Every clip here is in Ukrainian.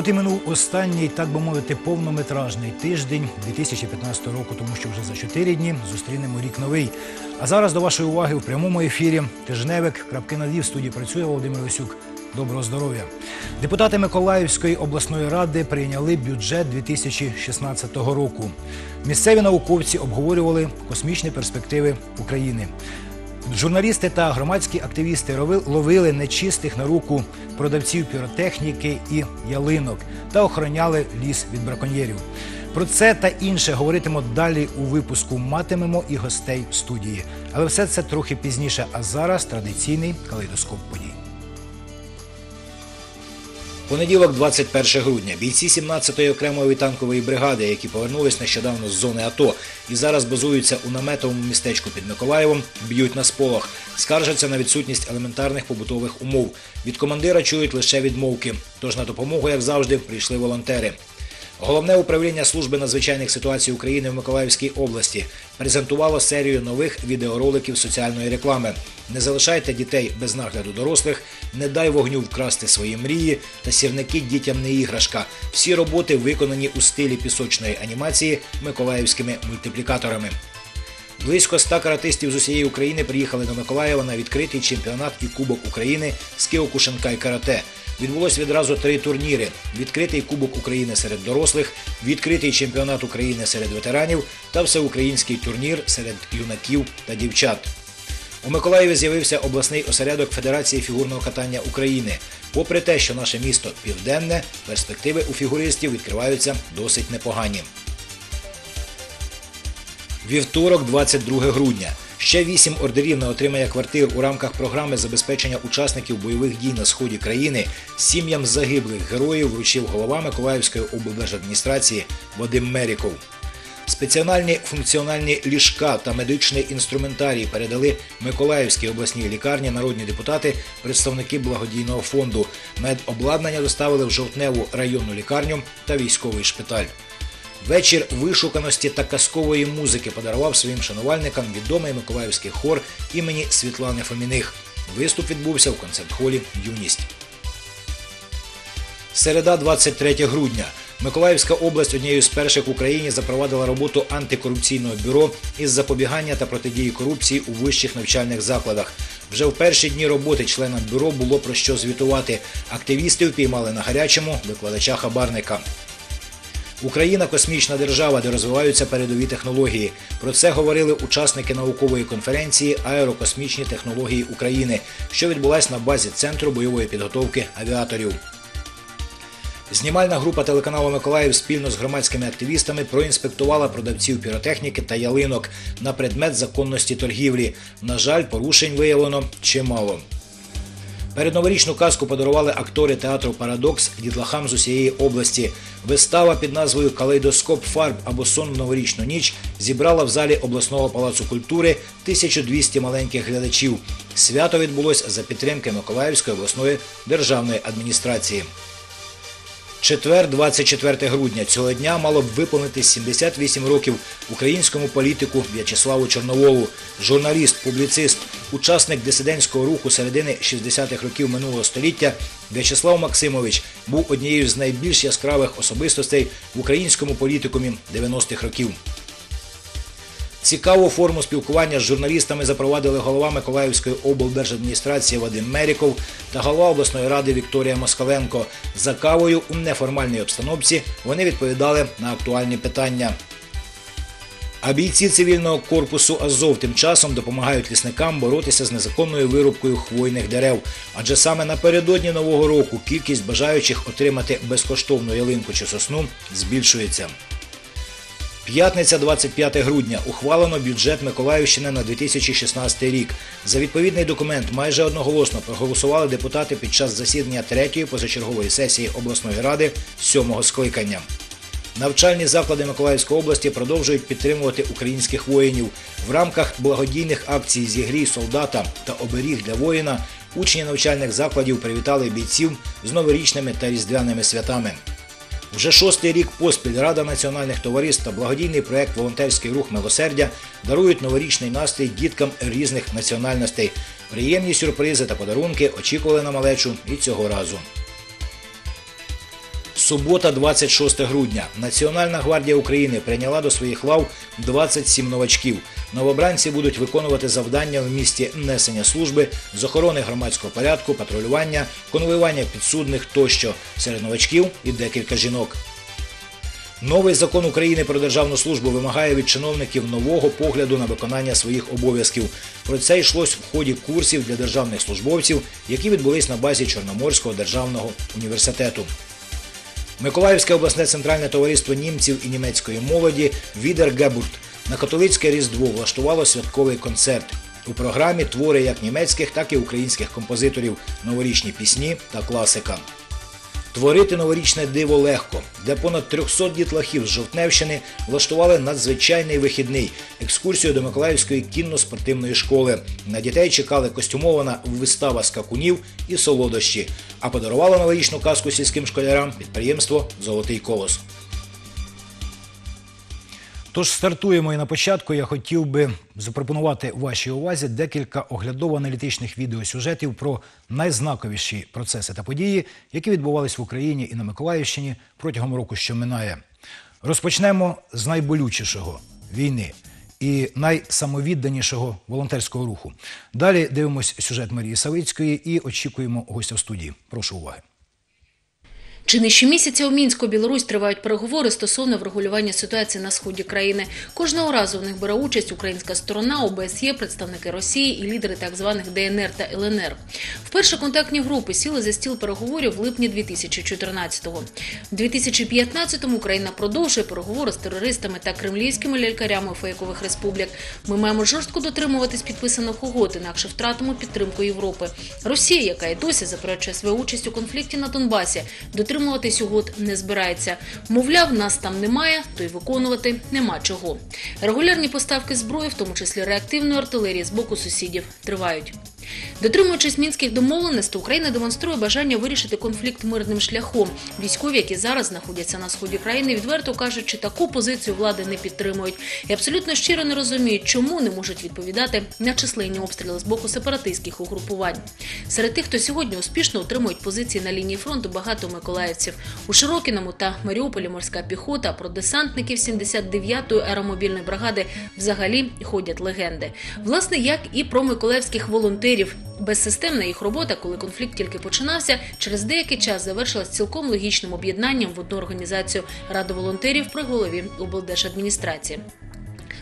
От і минув останній, так би мовити, повнометражний тиждень 2015 року, тому що вже за чотири дні зустрінемо рік новий. А зараз до вашої уваги в прямому ефірі тижневик крапки над «і» в студії працює Володимир Лисюк. Доброго здоров'я. Депутати Миколаївської обласної ради прийняли бюджет 2016 року. Місцеві науковці обговорювали космічні перспективи України. Журналісти та громадські активісти ловили нечистих на руку продавців піротехніки і ялинок та охороняли ліс від браконьєрів. Про це та інше говоритимо далі у випуску. Матимемо і гостей в студії. Але все це трохи пізніше. А зараз традиційний калейдоскоп подій. Понеділок, 21 грудня, бійці 17-ї окремої танкової бригади, які повернулись нещодавно з зони АТО і зараз базуються у наметовому містечку під Миколаєвом, б'ють на сполох, скаржаться на відсутність елементарних побутових умов. Від командира чують лише відмовки. Тож на допомогу, як завжди, прийшли волонтери. Головне управління служби надзвичайних ситуацій України в Миколаївській області презентувало серію нових відеороликів соціальної реклами. Не залишайте дітей без нагляду дорослих, не дай вогню вкрасти свої мрії та сірники дітям не іграшка. Всі роботи виконані у стилі пісочної анімації миколаївськими мультиплікаторами. Близько ста каратистів з усієї України приїхали до Миколаєва на відкритий чемпіонат і Кубок України з Кіокушинкай карате. Відбулось відразу три турніри: відкритий Кубок України серед дорослих, відкритий чемпіонат України серед ветеранів та всеукраїнський турнір серед юнаків та дівчат. У Миколаєві з'явився обласний осередок Федерації фігурного катання України. Попри те, що наше місто південне, перспективи у фігуристів відкриваються досить непогані. Вівторок, 22 грудня. Ще вісім ордерів на отримання квартир у рамках програми забезпечення учасників бойових дій на сході країни сім'ям загиблих героїв вручив голова Миколаївської облдержадміністрації Вадим Меріков. Спеціальні функціональні ліжка та медичний інструментарій передали Миколаївській обласній лікарні народні депутати, представники благодійного фонду. Медобладнання доставили в жовтневу районну лікарню та військовий шпиталь. Вечір вишуканості та казкової музики подарував своїм шанувальникам відомий миколаївський хор імені Світлани Фоміних. Виступ відбувся в концерт-холі Юність. Середа, 23 грудня. Миколаївська область однією з перших в Україні запровадила роботу антикорупційного бюро із запобігання та протидії корупції у вищих навчальних закладах. Вже в перші дні роботи членам бюро було про що звітувати. Активісти впіймали на гарячому викладача хабарника. Україна космічна держава, де розвиваються передові технології. Про це говорили учасники наукової конференції Аерокосмічні технології України, що відбулась на базі Центру бойової підготовки авіаторів. Знімальна група телеканалу Миколаїв спільно з громадськими активістами проінспектувала продавців піротехніки та ялинок на предмет законності торгівлі. На жаль, порушень виявлено чимало. Передноворічну казку подарували актори театру Парадокс дітлахам з усієї області. Вистава під назвою Калейдоскоп фарб або сон в новорічну ніч зібрала в залі обласного палацу культури 1200 маленьких глядачів. Свято відбулось за підтримки Миколаївської обласної державної адміністрації. Четвер, 24 грудня цього дня мало б виповнити 78 років українському політику В'ячеславу Чорноволу, журналіст, публіцист, учасник дисидентського руху середини 60-х років минулого століття. В'ячеслав Максимович був однією з найбільш яскравих особистостей в українському політикумі 90-х років. Цікаву форму спілкування з журналістами запровадили голова Миколаївської облдержадміністрації Вадим Меріков та голова обласної ради Вікторія Москаленко. За кавою у неформальній обстановці вони відповідали на актуальні питання. А бійці цивільного корпусу Азов тим часом допомагають лісникам боротися з незаконною вирубкою хвойних дерев. Адже саме напередодні нового року кількість бажаючих отримати безкоштовну ялинку чи сосну збільшується. П'ятниця, 25 грудня. Ухвалено бюджет Миколаївщини на 2016 рік. За відповідний документ майже одноголосно проголосували депутати під час засідання третьої позачергової сесії обласної ради сьомого скликання. Навчальні заклади Миколаївської області продовжують підтримувати українських воїнів в рамках благодійних акцій «Зігрій солдата та оберіг для воїна. Учні навчальних закладів привітали бійців з новорічними та різдвяними святами. Вже шостий рік поспіль Рада національних товариств та благодійний проект Волонтерський рух милосердя дарують новорічний настрій діткам різних національностей. Приємні сюрпризи та подарунки очікували на малечу і цього разу. Субота, 26 грудня. Національна гвардія України прийняла до своїх лав 27 новачків. Новобранці будуть виконувати завдання в місті несення служби з охорони громадського порядку, патрулювання, конвоювання підсудних тощо. Серед новачків і декілька жінок. Новий закон України про державну службу вимагає від чиновників нового погляду на виконання своїх обов'язків. Про це йшлось в ході курсів для державних службовців, які відбулись на базі Чорноморського державного університету. Миколаївське обласне центральне товариство німців і німецької молоді Відер Гебурт на католицьке різдво влаштувало святковий концерт. У програмі твори як німецьких, так і українських композиторів, новорічні пісні та класика. Творити новорічне диво легко. Для понад 300 дітлахів з Жовтневщини влаштували надзвичайний вихідний екскурсію до Миколаївської кінно-спортивної школи. На дітей чекали костюмована вистава скакунів і солодощі. А подарувало новорічну казку сільським школярам підприємство Золотий колос. Тож стартуємо і на початку я хотів би запропонувати вашій увазі декілька оглядово-аналітичних відеосюжетів про найзнаковіші процеси та події, які відбувались в Україні і на Миколаївщині протягом року, що минає. Розпочнемо з найболючішого війни і найсамовідданішого волонтерського руху. Далі дивимось сюжет Марії Савицької і очікуємо гостя в студії. Прошу уваги. Чи не щомісяця у Мінську Білорусь тривають переговори стосовно врегулювання ситуації на сході країни. Кожного разу в них бере участь українська сторона, ОБСЄ, представники Росії і лідери так званих ДНР та ЛНР. Вперше контактні групи сіли за стіл переговорів в липні 2014-го. В 2015-му Україна продовжує переговори з терористами та кремлівськими лялькарями фейкових республік. Ми маємо жорстко дотримуватись підписаних угод, інакше втратимо підтримку Європи. Росія, яка й досі заперечує свою участь у конфлікті на Донбасі, дотримуватись угод не збирається. Мовляв, нас там немає, то й виконувати нема чого. Регулярні поставки зброї, в тому числі реактивної артилерії, з боку сусідів, тривають. Дотримуючись мінських домовленостей, Україна демонструє бажання вирішити конфлікт мирним шляхом. Військові, які зараз знаходяться на сході країни, відверто кажуть, чи таку позицію влади не підтримують, і абсолютно щиро не розуміють, чому не можуть відповідати на численні обстріли з боку сепаратистських угрупувань. Серед тих, хто сьогодні успішно утримують позиції на лінії фронту, багато миколаївців. У Широкіному та Маріуполі морська піхота про десантників 79-ї аеромобільної бригади взагалі ходять легенди. Власне, як і про миколаївських волонтерів. Безсистемна їх робота, коли конфлікт тільки починався, через деякий час завершилась цілком логічним об'єднанням в одну організацію Раду волонтерів при голові облдержадміністрації.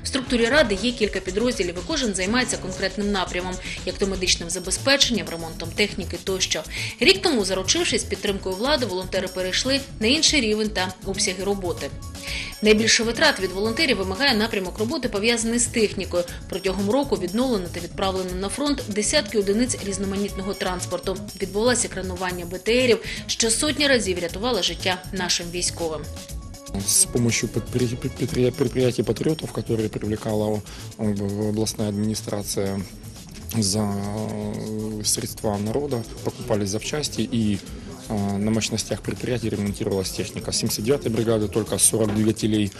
Структурі ради є кілька підрозділів, і кожен займається конкретним напрямом, як то медичним забезпеченням, ремонтом техніки тощо. Рік тому, заручившись підтримкою влади, волонтери перейшли на інший рівень та обсяги роботи. Найбільше витрат від волонтерів вимагає напрямок роботи, пов'язаний з технікою. Протягом року відновлено та відправлено на фронт десятки одиниць різноманітного транспорту. Відбулося екранування БТРів, що сотні разів рятувало життя нашим військовим. С помощью предприятий, патриотов, которые привлекала областная администрация за средства народа, покупались запчасти и на мощностях предприятий ремонтировалась техника. 79-й бригады только 40 двигателей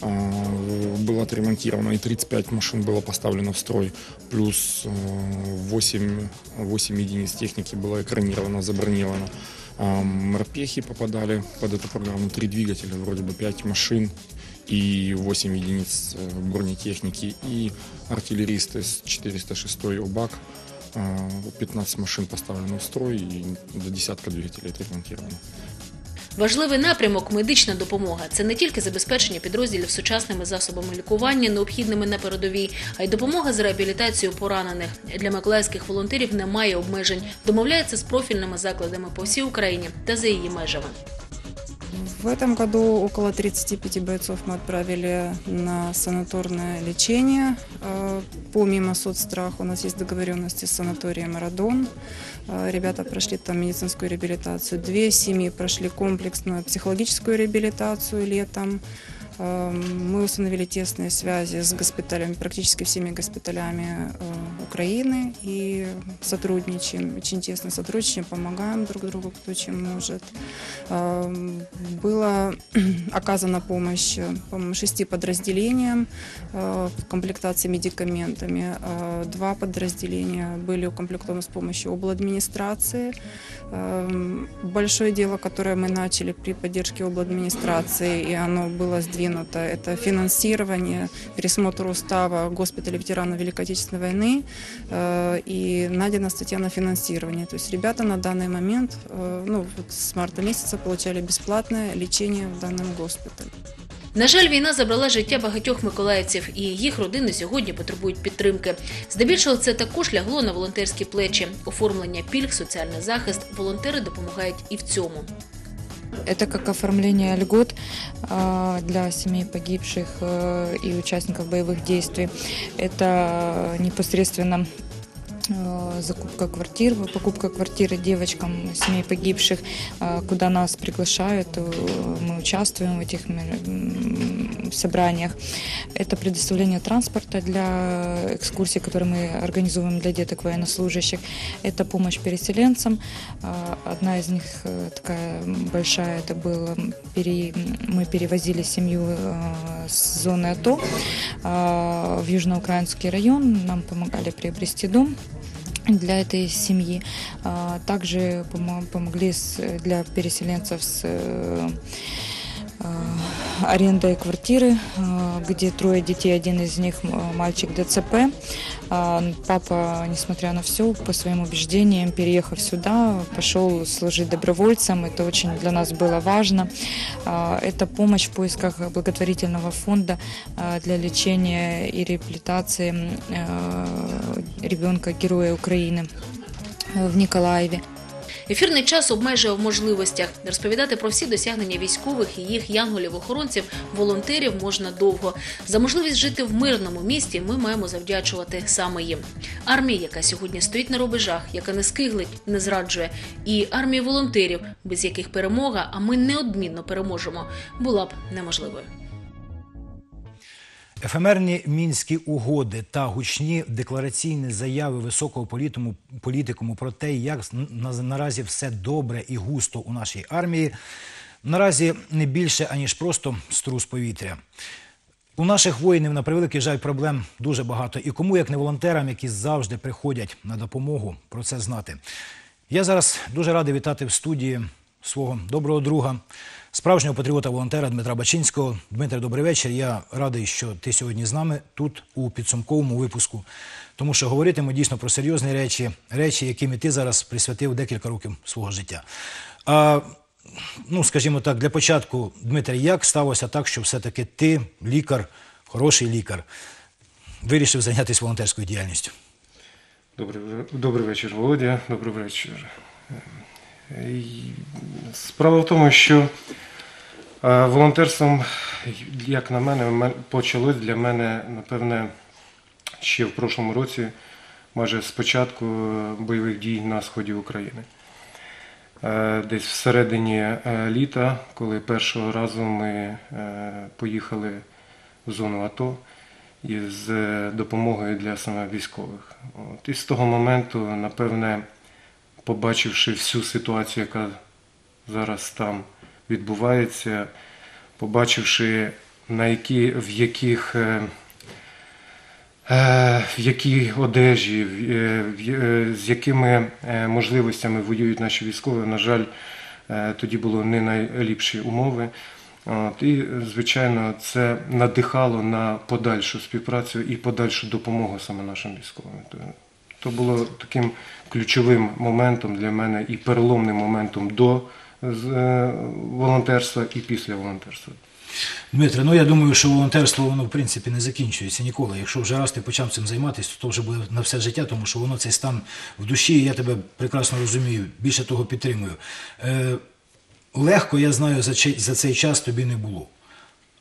было отремонтировано и 35 машин было поставлено в строй, плюс 8, 8 единиц техники было экранировано, забронировано. Морпехи попадали под эту программу, три двигателя, вроде бы 5 машин и 8 единиц бронетехники, и артиллеристы с 406 ОБАК, 15 машин поставлено в строй и до десятка двигателей отремонтировано. Важливий напрямок медична допомога це не тільки забезпечення підрозділів сучасними засобами лікування, необхідними на передовій, а й допомога з реабілітацією поранених. Для миколаївських волонтерів немає обмежень. Домовляється з профільними закладами по всій Україні та за її межами. В этом году около 35 бойцов мы отправили на санаторное лечение. Э, Помимо соцстрах у нас есть договоренности с санаторием «Радон». Э, Ребята прошли там медицинскую реабилитацию. Две семьи прошли комплексную психологическую реабилитацию летом. Э, Мы установили тесные связи с госпиталями, практически всеми госпиталями э, Украины и сотрудничаем, очень тесно сотрудничаем, помогаем друг другу, кто чем может. Э, Была оказана помощь, по-моему, шести подразделениям э, в комплектации медикаментами. Э, Два подразделения были укомплектованы с помощью обладминистрации. Эм, Большое дело, которое мы начали при поддержке обладминистрации, и оно было сдвинуто, это финансирование, пересмотр устава госпиталя ветеранов Великой Отечественной войны э, и найдена статья на финансирование. То есть ребята на данный момент, э, ну, вот с марта месяца получали бесплатное лечение в данном госпитале. На жаль, війна забрала життя багатьох миколаївців, і їх родини сьогодні потребують підтримки. Здебільшого це також лягло на волонтерські плечі. Оформлення пільг, соціальний захист. Волонтери допомагають і в цьому. Это как оформление льгот а, для семей погибших э, и участников боевых действий. Это непосредственно э, закупка квартир, покупка квартиры девочкам семей погибших, а, куда нас приглашают, э, мы участвуем в этих собраниях. Это предоставление транспорта для экскурсий, которые мы организуем для деток военнослужащих. Это помощь переселенцам. А, Одна из них э, такая большая, это было, мы перевозили семью э, с зоны АТО в Южноукраинский район. Нам помогали приобрести дом для этой семьи. А, Также помо- помогли с- для переселенцев с э, э, арендой квартиры, э, где трое детей, один из них м- мальчик ДЦП. А, Папа, несмотря на все, по своим убеждениям, переехав сюда, пошел служить добровольцем. Это очень для нас было важно. А, Это помощь в поисках благотворительного фонда а, для лечения и реабилитации м, э, ребенка Героя Украины э, в Николаеве. Ефірний час обмежує в можливостях. Розповідати про всі досягнення військових і їх янголів-охоронців, волонтерів можна довго. За можливість жити в мирному місті ми маємо завдячувати саме їм. Армія, яка сьогодні стоїть на рубежах, яка не скиглить, не зраджує, і армія волонтерів, без яких перемога, а ми неодмінно переможемо, була б неможливою. Ефемерні мінські угоди та гучні деклараційні заяви високого політикуму про те, як наразі все добре і густо у нашій армії, наразі не більше аніж просто струс повітря. У наших воїнів на превеликий жаль проблем дуже багато. І кому, як не волонтерам, які завжди приходять на допомогу, про це знати. Я зараз дуже радий вітати в студії свого доброго друга, справжнього патріота-волонтера Дмитра Бачинського. Дмитре, добрий вечір. Я радий, що ти сьогодні з нами тут у підсумковому випуску. Тому що говоритимемо дійсно про серйозні речі, речі, якими ти зараз присвятив декілька років свого життя. А, ну, скажімо так, для початку, Дмитре, як сталося так, що все-таки ти, лікар, хороший лікар, вирішив зайнятися волонтерською діяльністю? Добрий, добрий вечір, Володя. Добрий вечір. Справа в тому, що е, волонтерством, як на мене, почалось для мене, напевне, ще в прошлому році, майже з початку е, бойових дій на сході України. Е, Десь всередині літа, коли першого разу ми поїхали в зону АТО е, допомогою для саме військових. От, і з того моменту, напевне, побачивши всю ситуацію, яка зараз там відбувається, побачивши на які, в яких е, е, в якій одежі, е, з якими можливостями воюють наші військові, на жаль, тоді було не найліпші умови. От, і, звичайно, це надихало на подальшу співпрацю і подальшу допомогу саме нашим військовим. То, то було таким ключовим моментом для мене і переломним моментом до е, волонтерства і після волонтерства. Дмитре, ну я думаю, що волонтерство воно в принципі не закінчується ніколи. Якщо вже раз ти почав цим займатися, то вже буде на все життя, тому що воно цей стан в душі, і я тебе прекрасно розумію. Більше того підтримую. Е, легко, я знаю, за цей час тобі не було.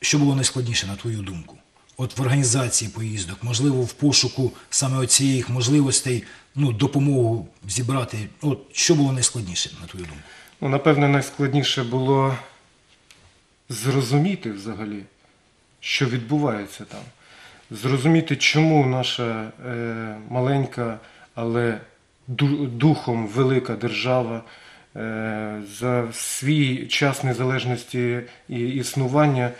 Що було найскладніше, на твою думку? От в організації поїздок, можливо, в пошуку саме оцієї можливостей, ну, допомогу зібрати. От що було найскладніше, на твою думку? Ну, напевне, найскладніше було зрозуміти взагалі, що відбувається там. Зрозуміти, чому наша е, маленька, але духом велика держава е, за свій час незалежності і існування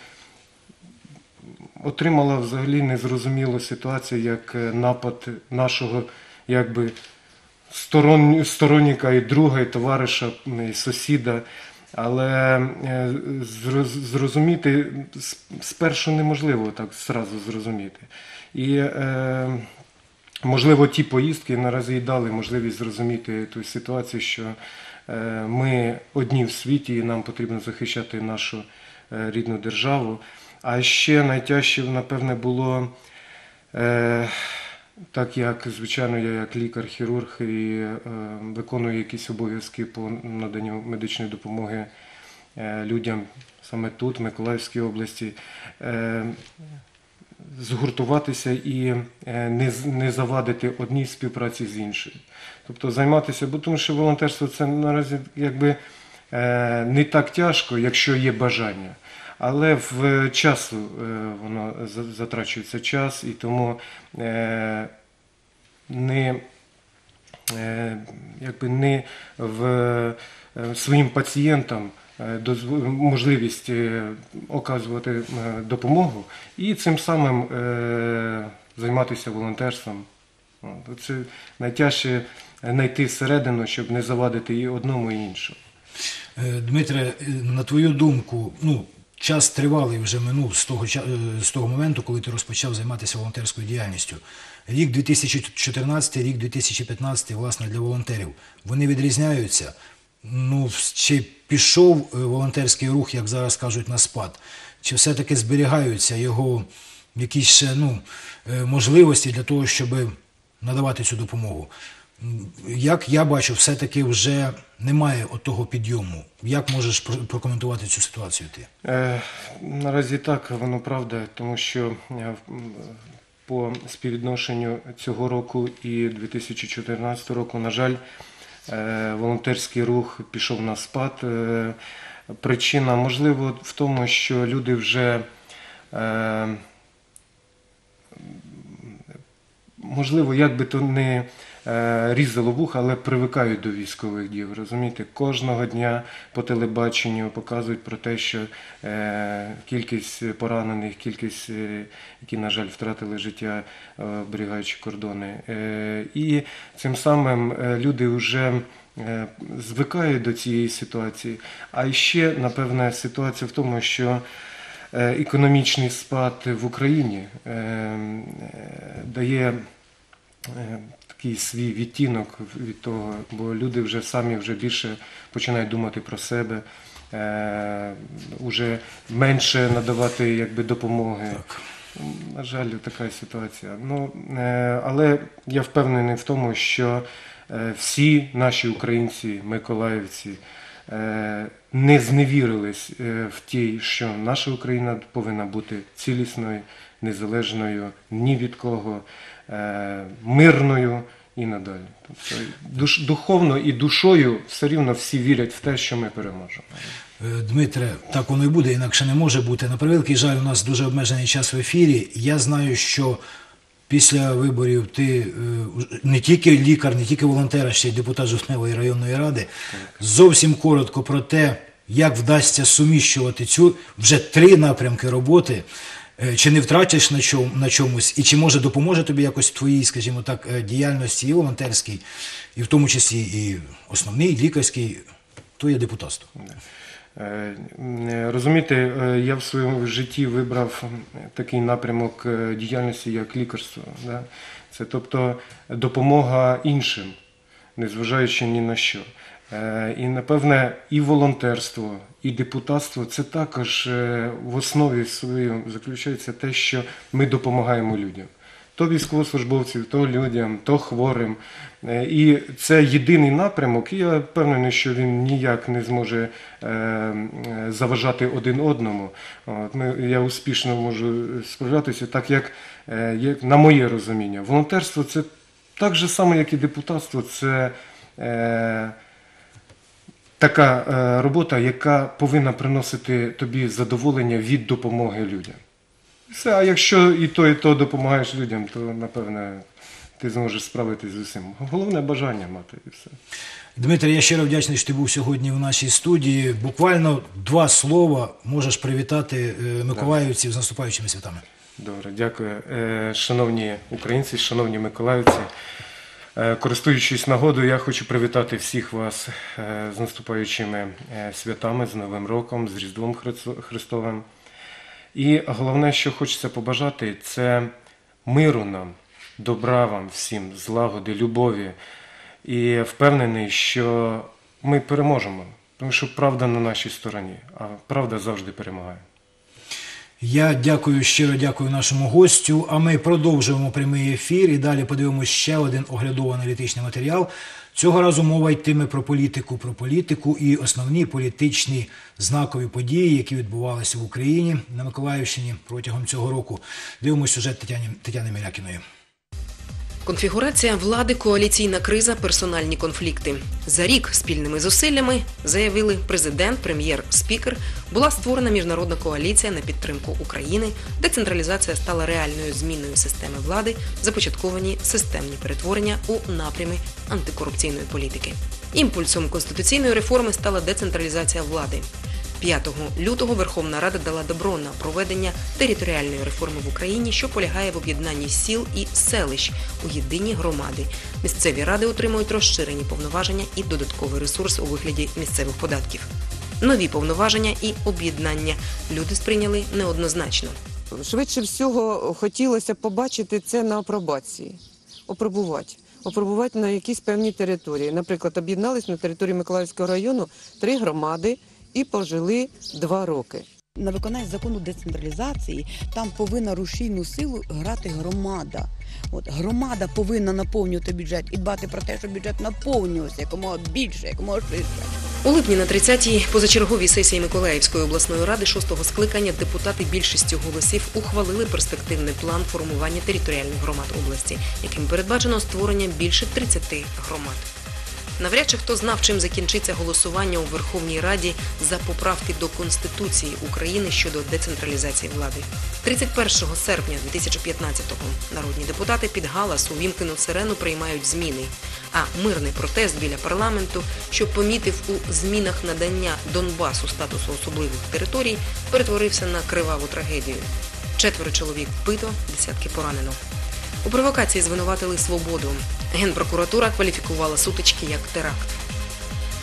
отримала взагалі незрозумілу ситуацію, як е, напад нашого якби сторон, сторонника і друга, і товариша, і сусіда. Але е, зрозуміти спершу неможливо так зразу зрозуміти. І е, можливо ті поїздки наразі і дали можливість зрозуміти ту ситуацію, що ми одні в світі і нам потрібно захищати нашу рідну державу. А ще найтяжче, напевне, було. Е, так як, звичайно, я як лікар-хірург і е, виконую якісь обов'язки по наданню медичної допомоги е, людям саме тут, в Миколаївській області, е, згуртуватися і е, не, не завадити одній співпраці з іншою. Тобто займатися, бо тому що волонтерство це наразі якби е, не так тяжко, якщо є бажання. Але в часу е, воно затрачується час, і тому е, не, е, якби не в е, своїм пацієнтам е, можливість е, оказувати е, допомогу і цим самим е, займатися волонтерством. Це найтяжче знайти середину, щоб не завадити і одному, і іншому. Е, Дмитре, е, на твою думку, ну, час тривалий вже минув з того, е, з того моменту, коли ти розпочав займатися волонтерською діяльністю. Рік 2014, рік 2015, власне, для волонтерів. Вони відрізняються. Ну, чи пішов е, волонтерський рух, як зараз кажуть, на спад? Чи все-таки зберігаються його якісь ще ну, е, можливості для того, щоб надавати цю допомогу? Як я бачу, все-таки вже немає отого підйому. Як можеш прокоментувати цю ситуацію ти? Е, Наразі так, воно правда, тому що е, по співвідношенню цього року і 2014 року, на жаль, е, волонтерський рух пішов на спад. Е, Причина, можливо, в тому, що люди вже е, можливо, як би то не різало вуха, але привикають до військових дій. ви Розумієте, кожного дня по телебаченню показують про те, що е, кількість поранених, кількість, е, які, на жаль, втратили життя, е, оберігаючи кордони. Е, і цим самим е, люди вже е, звикають до цієї ситуації. А ще, напевне, ситуація в тому, що е, економічний спад в Україні е, е, дає е, такий свій відтінок від того, бо люди вже самі вже більше починають думати про себе, е, уже менше надавати якби, допомоги. На жаль, така ситуація. Ну, е, але я впевнений в тому, що е, всі наші українці, миколаївці, е, не зневірились е, в тій, що наша Україна повинна бути цілісною, незалежною ні від кого, мирною і надалі. Тобто душ, духовно і душою все рівно всі вірять в те, що ми переможемо. Е, Дмитре, так воно і буде, інакше не може бути. На превеликий жаль, у нас дуже обмежений час в ефірі. Я знаю, що після виборів ти е, не тільки лікар, не тільки волонтер, а ще й депутат Жовтневої районної ради. Зовсім коротко про те, як вдасться суміщувати цю вже три напрямки роботи. Е, Чи не втратиш на, чому, на чомусь, і чи може допоможе тобі якось в твоїй, скажімо так, е, діяльності і волонтерській, і в тому числі і основній, лікарській, твоє депутатство? Е, Розумієте, я в своєму житті вибрав такий напрямок діяльності, як лікарство. Да? Це тобто допомога іншим, незважаючи ні на що. Е, І напевне і волонтерство, і депутатство це також е, в основі своїй заключається те, що ми допомагаємо людям. То військовослужбовців, то людям, то хворим. Е, І це єдиний напрямок, і я впевнений, що він ніяк не зможе заважати один одному. От, я успішно можу справлятися, так як, на моє розуміння. Волонтерство це так же само, як і депутатство, це така е, робота, яка повинна приносити тобі задоволення від допомоги людям. Все, а якщо і то, і то допомагаєш людям, то напевне ти зможеш справитись з усім. Головне бажання мати і все. Дмитрий, я щиро вдячний, що ти був сьогодні в нашій студії. Буквально два слова можеш привітати е, миколаївців з наступаючими святами. Добре, дякую. Е, Шановні українці, шановні миколаївці, користуючись нагодою, я хочу привітати всіх вас е, з наступаючими е, святами, з Новим роком, з Різдвом Христо- Христовим. І головне, що хочеться побажати, це миру нам, добра вам всім, злагоди, любові. І впевнений, що ми переможемо, тому що правда на нашій стороні, а правда завжди перемагає. Я дякую, щиро дякую нашому гостю. А ми продовжуємо прямий ефір і далі подивимося ще один оглядово-аналітичний матеріал. Цього разу мова йтиме про політику, про політику і основні політичні знакові події, які відбувалися в Україні на Миколаївщині протягом цього року. Дивимося сюжет Тетяни, Тетяни Мілякіної. Конфігурація влади, коаліційна криза, персональні конфлікти. За рік спільними зусиллями заявили президент, прем'єр, спікер. Була створена міжнародна коаліція на підтримку України. Децентралізація стала реальною зміною системи влади, започатковані системні перетворення у напрямі антикорупційної політики. Імпульсом конституційної реформи стала децентралізація влади. 5 лютого Верховна Рада дала добро на проведення територіальної реформи в Україні, що полягає в об'єднанні сіл і селищ у єдині громади. Місцеві ради отримують розширені повноваження і додатковий ресурс у вигляді місцевих податків. Нові повноваження і об'єднання люди сприйняли неоднозначно. Швидше всього хотілося побачити це на апробації, опробувати. Опробувати на якійсь певній території. Наприклад, об'єднались на території Миколаївського району три громади і пожили два роки. На виконання закону децентралізації там повинна рушійну силу грати громада. От громада повинна наповнювати бюджет і дбати про те, щоб бюджет наповнювався якомога більше, якомога ширше. У липні на 30-й позачерговій сесії Миколаївської обласної ради шостого скликання депутати більшістю голосів ухвалили перспективний план формування територіальних громад області, яким передбачено створення більше 30 громад. Навряд чи хто знав, чим закінчиться голосування у Верховній Раді за поправки до Конституції України щодо децентралізації влади. 31 серпня 2015-го народні депутати під галас увімкнену сирену приймають зміни. А мирний протест біля парламенту, що помітив у змінах надання Донбасу статусу особливих територій, перетворився на криваву трагедію. Четверо чоловік вбито, десятки поранено. У провокації звинуватили свободу. Генпрокуратура кваліфікувала сутички як теракт.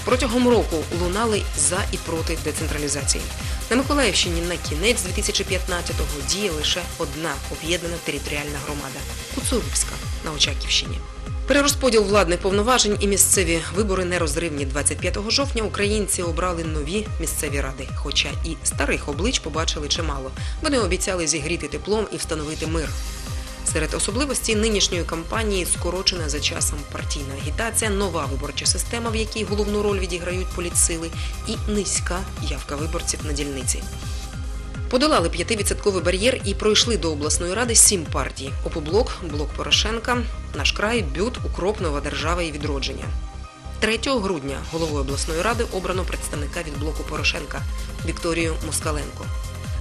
Протягом року лунали за і проти децентралізації. На Миколаївщині на кінець 2015-го діє лише одна об'єднана територіальна громада Куцурубська на Очаківщині. Перерозподіл владних повноважень і місцеві вибори нерозривні 25 жовтня українці обрали нові місцеві ради, хоча і старих облич побачили чимало. Вони обіцяли зігріти теплом і встановити мир. Серед особливостей нинішньої кампанії скорочена за часом партійна агітація, нова виборча система, в якій головну роль відіграють політсили, і низька явка виборців на дільниці. Подолали 5% бар'єр і пройшли до обласної ради сім партій: Опоблок, Блок Порошенка, Наш край, Бют, Укроп, Нова держава і відродження. 3 грудня головою обласної ради обрано представника від блоку Порошенка Вікторію Москаленко.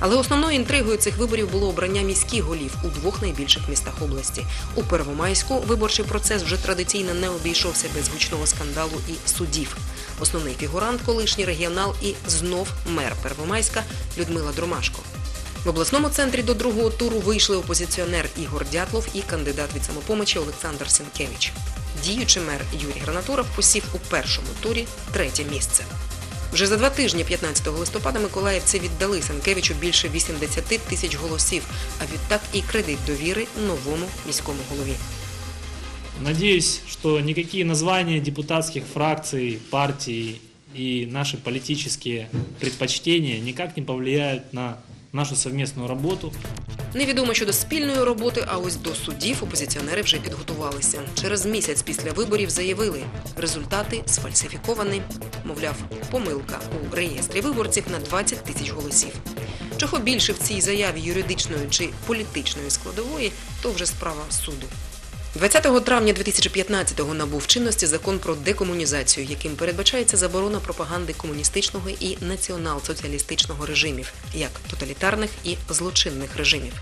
Але основною інтригою цих виборів було обрання міських голів у двох найбільших містах області. У Первомайську виборчий процес вже традиційно не обійшовся без гучного скандалу і судів. Основний фігурант, колишній регіонал і знов мер Первомайська Людмила Дромашко. В обласному центрі до другого туру вийшли опозиціонер Ігор Дятлов і кандидат від самопомочі Олександр Сенкевич. Діючий мер Юрій Гранатуров посів у першому турі третє місце. Вже за два тижні, 15 листопада, миколаївці віддали Санкевичу більше 80 тисяч голосів, а відтак і кредит довіри новому міському голові. Надеюсь, что никакие названия депутатских фракций, партий и наши политические предпочтения никак не повлияют на нашу совмісну роботу. Невідомо щодо спільної роботи, а ось до судів опозиціонери вже підготувалися. Через місяць після виборів заявили, результати сфальсифіковані. Мовляв, помилка у реєстрі виборців на 20 тисяч голосів. Чого більше в цій заяві юридичної чи політичної складової, то вже справа суду. 20 травня 2015-го набув чинності закон про декомунізацію, яким передбачається заборона пропаганди комуністичного і націонал-соціалістичного режимів, як тоталітарних і злочинних режимів.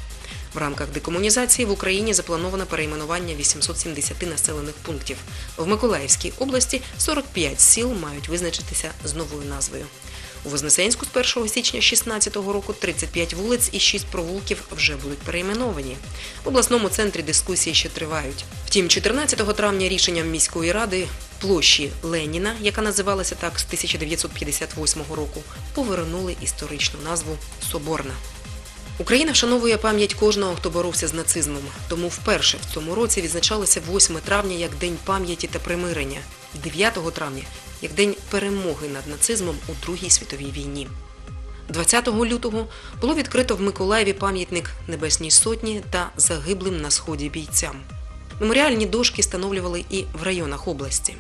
В рамках декомунізації в Україні заплановано перейменування 870 населених пунктів. В Миколаївській області 45 сіл мають визначитися з новою назвою. У Вознесенську з 1 січня 2016 року 35 вулиць і 6 провулків вже будуть перейменовані. В обласному центрі дискусії ще тривають. Втім, 14 травня рішенням міської ради площі Леніна, яка називалася так з 1958 року, повернули історичну назву Соборна. Україна вшановує пам'ять кожного, хто боровся з нацизмом. Тому вперше в цьому році відзначалося 8 травня як День пам'яті та примирення, і 9 травня як День перемоги над нацизмом у Другій світовій війні. 20 лютого було відкрито в Миколаєві пам'ятник Небесній Сотні та загиблим на сході бійцям. Меморіальні дошки встановлювали і в районах області.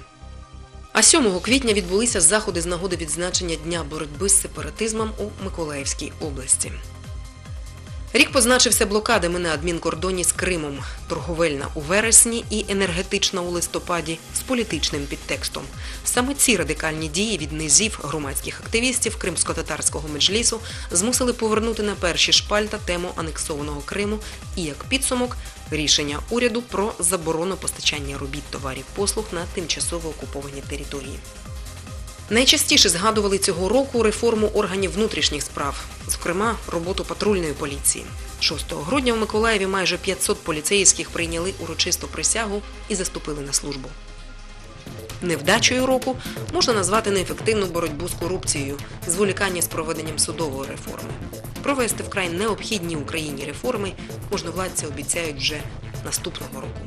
А 7 квітня відбулися заходи з нагоди відзначення Дня боротьби з сепаратизмом у Миколаївській області. Рік позначився блокадами на адмінкордоні з Кримом, торговельна у вересні і енергетична у листопаді з політичним підтекстом. Саме ці радикальні дії від низів громадських активістів кримсько-татарського меджлісу змусили повернути на перші шпальта тему анексованого Криму і як підсумок рішення уряду про заборону постачання робіт товарів послуг на тимчасово окуповані території. Найчастіше згадували цього року реформу органів внутрішніх справ, зокрема роботу патрульної поліції. 6 грудня в Миколаєві майже 500 поліцейських прийняли урочисту присягу і заступили на службу. Невдачею року можна назвати неефективну боротьбу з корупцією, зволікання з проведенням судової реформи. Провести вкрай необхідні Україні реформи можновладці обіцяють вже наступного року.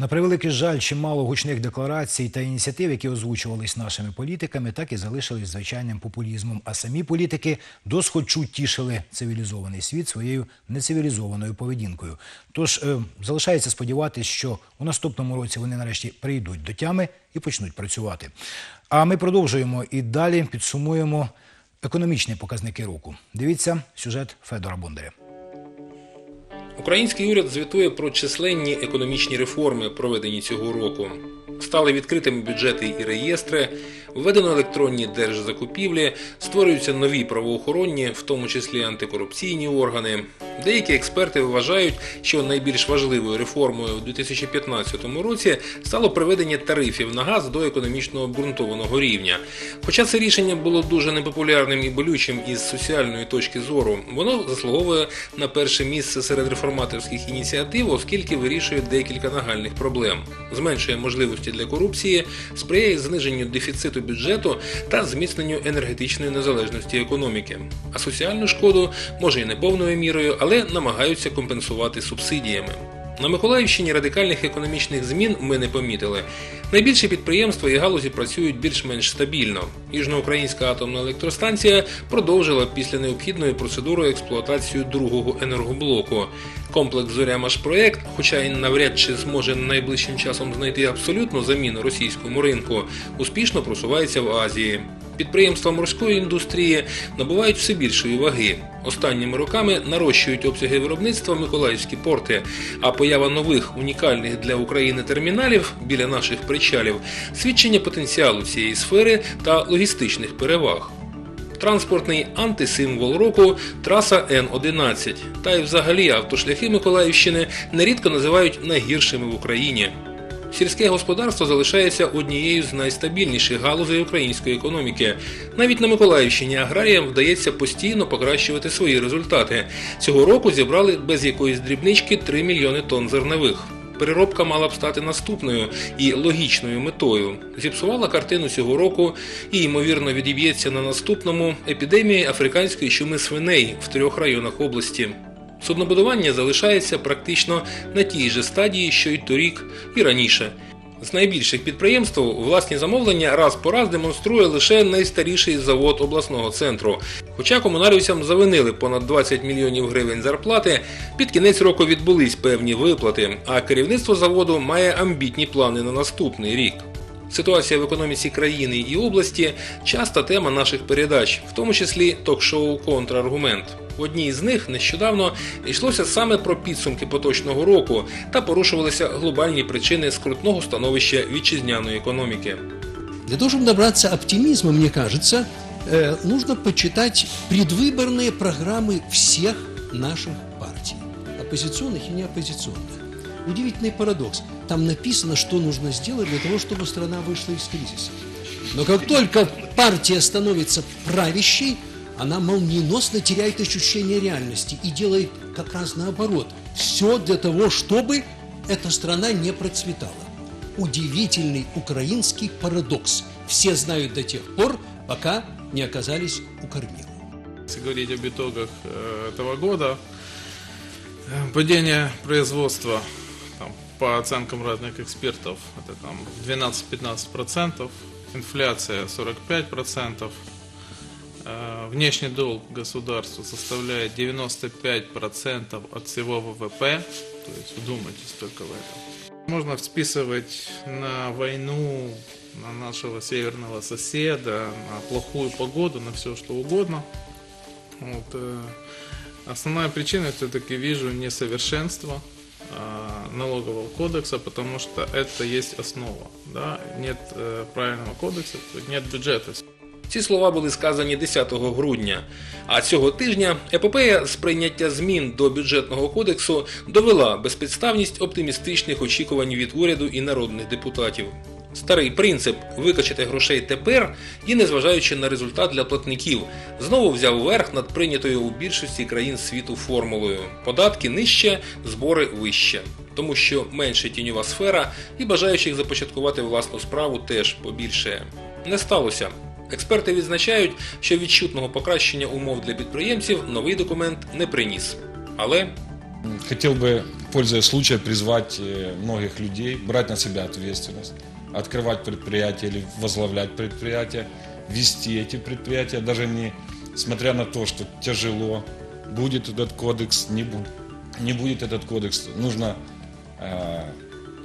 На превеликий жаль, чимало гучних декларацій та ініціатив, які озвучувались нашими політиками, так і залишились звичайним популізмом. А самі політики досхочу тішили цивілізований світ своєю нецивілізованою поведінкою. Тож е, залишається сподіватися, що у наступному році вони нарешті прийдуть до тями і почнуть працювати. А ми продовжуємо і далі підсумуємо економічні показники року. Дивіться сюжет Федора Бондаря. Український уряд звітує про численні економічні реформи, проведені цього року. Стали відкритими бюджети і реєстри, введено електронні держзакупівлі, створюються нові правоохоронні, в тому числі антикорупційні органи. Деякі експерти вважають, що найбільш важливою реформою у 2015 році стало приведення тарифів на газ до економічно обґрунтованого рівня. Хоча це рішення було дуже непопулярним і болючим із соціальної точки зору, воно заслуговує на перше місце серед реформаторських ініціатив, оскільки вирішує декілька нагальних проблем, зменшує можливості для корупції, сприяє зниженню дефіциту бюджету та зміцненню енергетичної незалежності економіки. А соціальну шкоду може і не повною мірою, але намагаються компенсувати субсидіями. На Миколаївщині радикальних економічних змін ми не помітили. Найбільші підприємства і галузі працюють більш-менш стабільно. Южноукраїнська атомна електростанція продовжила після необхідної процедури експлуатацію другого енергоблоку. Комплекс «Зоря-Машпроект», хоча й навряд чи зможе найближчим часом знайти абсолютну заміну російському ринку, успішно просувається в Азії. Підприємства морської індустрії набувають все більшої ваги. Останніми роками нарощують обсяги виробництва миколаївські порти, а поява нових унікальних для України терміналів біля наших причалів свідчення потенціалу цієї сфери та логістичних переваг. Транспортний антисимвол року траса Н-11. Та й взагалі автошляхи Миколаївщини нерідко називають найгіршими в Україні. Сільське господарство залишається однією з найстабільніших галузей української економіки. Навіть на Миколаївщині аграріям вдається постійно покращувати свої результати. Цього року зібрали без якоїсь дрібнички 3 мільйони тонн зернових. Переробка мала б стати наступною і логічною метою. Зіпсувала картину цього року і, ймовірно, відіб'ється на наступному епідемії африканської чуми свиней в трьох районах області. Суднобудування залишається практично на тій же стадії, що й торік і раніше. З найбільших підприємств власні замовлення раз по раз демонструє лише найстаріший завод обласного центру. Хоча комунальцям завинили понад 20 мільйонів гривень зарплати, під кінець року відбулись певні виплати, а керівництво заводу має амбітні плани на наступний рік. Ситуація в економіці країни і області часта тема наших передач, в тому числі ток-шоу Контраргумент. В одній з них нещодавно йшлося саме про підсумки поточного року та порушувалися глобальні причини скрутного становища вітчизняної економіки. Для того, чтобы добраться оптимизма, мне кажется, э, нужно почитать предвыборные программы всех наших партий, оппозиционных и неоппозиционных. Удивительный парадокс. Там написано, что нужно сделать для того, чтобы страна вышла из кризиса. Но как только партия становится правящей, она молниеносно теряет ощущение реальности и делает как раз наоборот. Все для того, чтобы эта страна не процветала. Удивительный украинский парадокс. Все знают до тех пор, пока не оказались у кормила. Если говорить об итогах э, этого года, э, падение производства там, по оценкам разных экспертов это там 12-15%, инфляция 45%, э, внешний долг государства составляет 95% от всего ВВП, то есть вдумайтесь только в это. Можно списывать на войну, на нашего северного соседа, на плохую погоду, на все что угодно. Вот, э, основная причина все-таки вижу несовершенство э, налогового кодекса, потому что это есть основа. Да? Нет э, правильного кодекса, нет бюджета. Ці слова були сказані 10 грудня. А цього тижня епопея з прийняття змін до бюджетного кодексу довела безпідставність оптимістичних очікувань від уряду і народних депутатів. Старий принцип викачати грошей тепер і, незважаючи на результат для платників, знову взяв верх над прийнятою у більшості країн світу формулою: податки нижче, збори вище. Тому що менше тіньова сфера і бажаючих започаткувати власну справу теж побільшає. Не сталося. Експерти відзначають, що відчутного покращення умов для підприємців новий документ не приніс. Але Хотел бы, пользуясь случаем, призвать э, многих людей брать на себя ответственность, открывать предприятия или возглавлять предприятия, вести эти предприятия, даже не смотря на то, что тяжело, будет этот кодекс, не, бу- не будет этот кодекс, нужно э,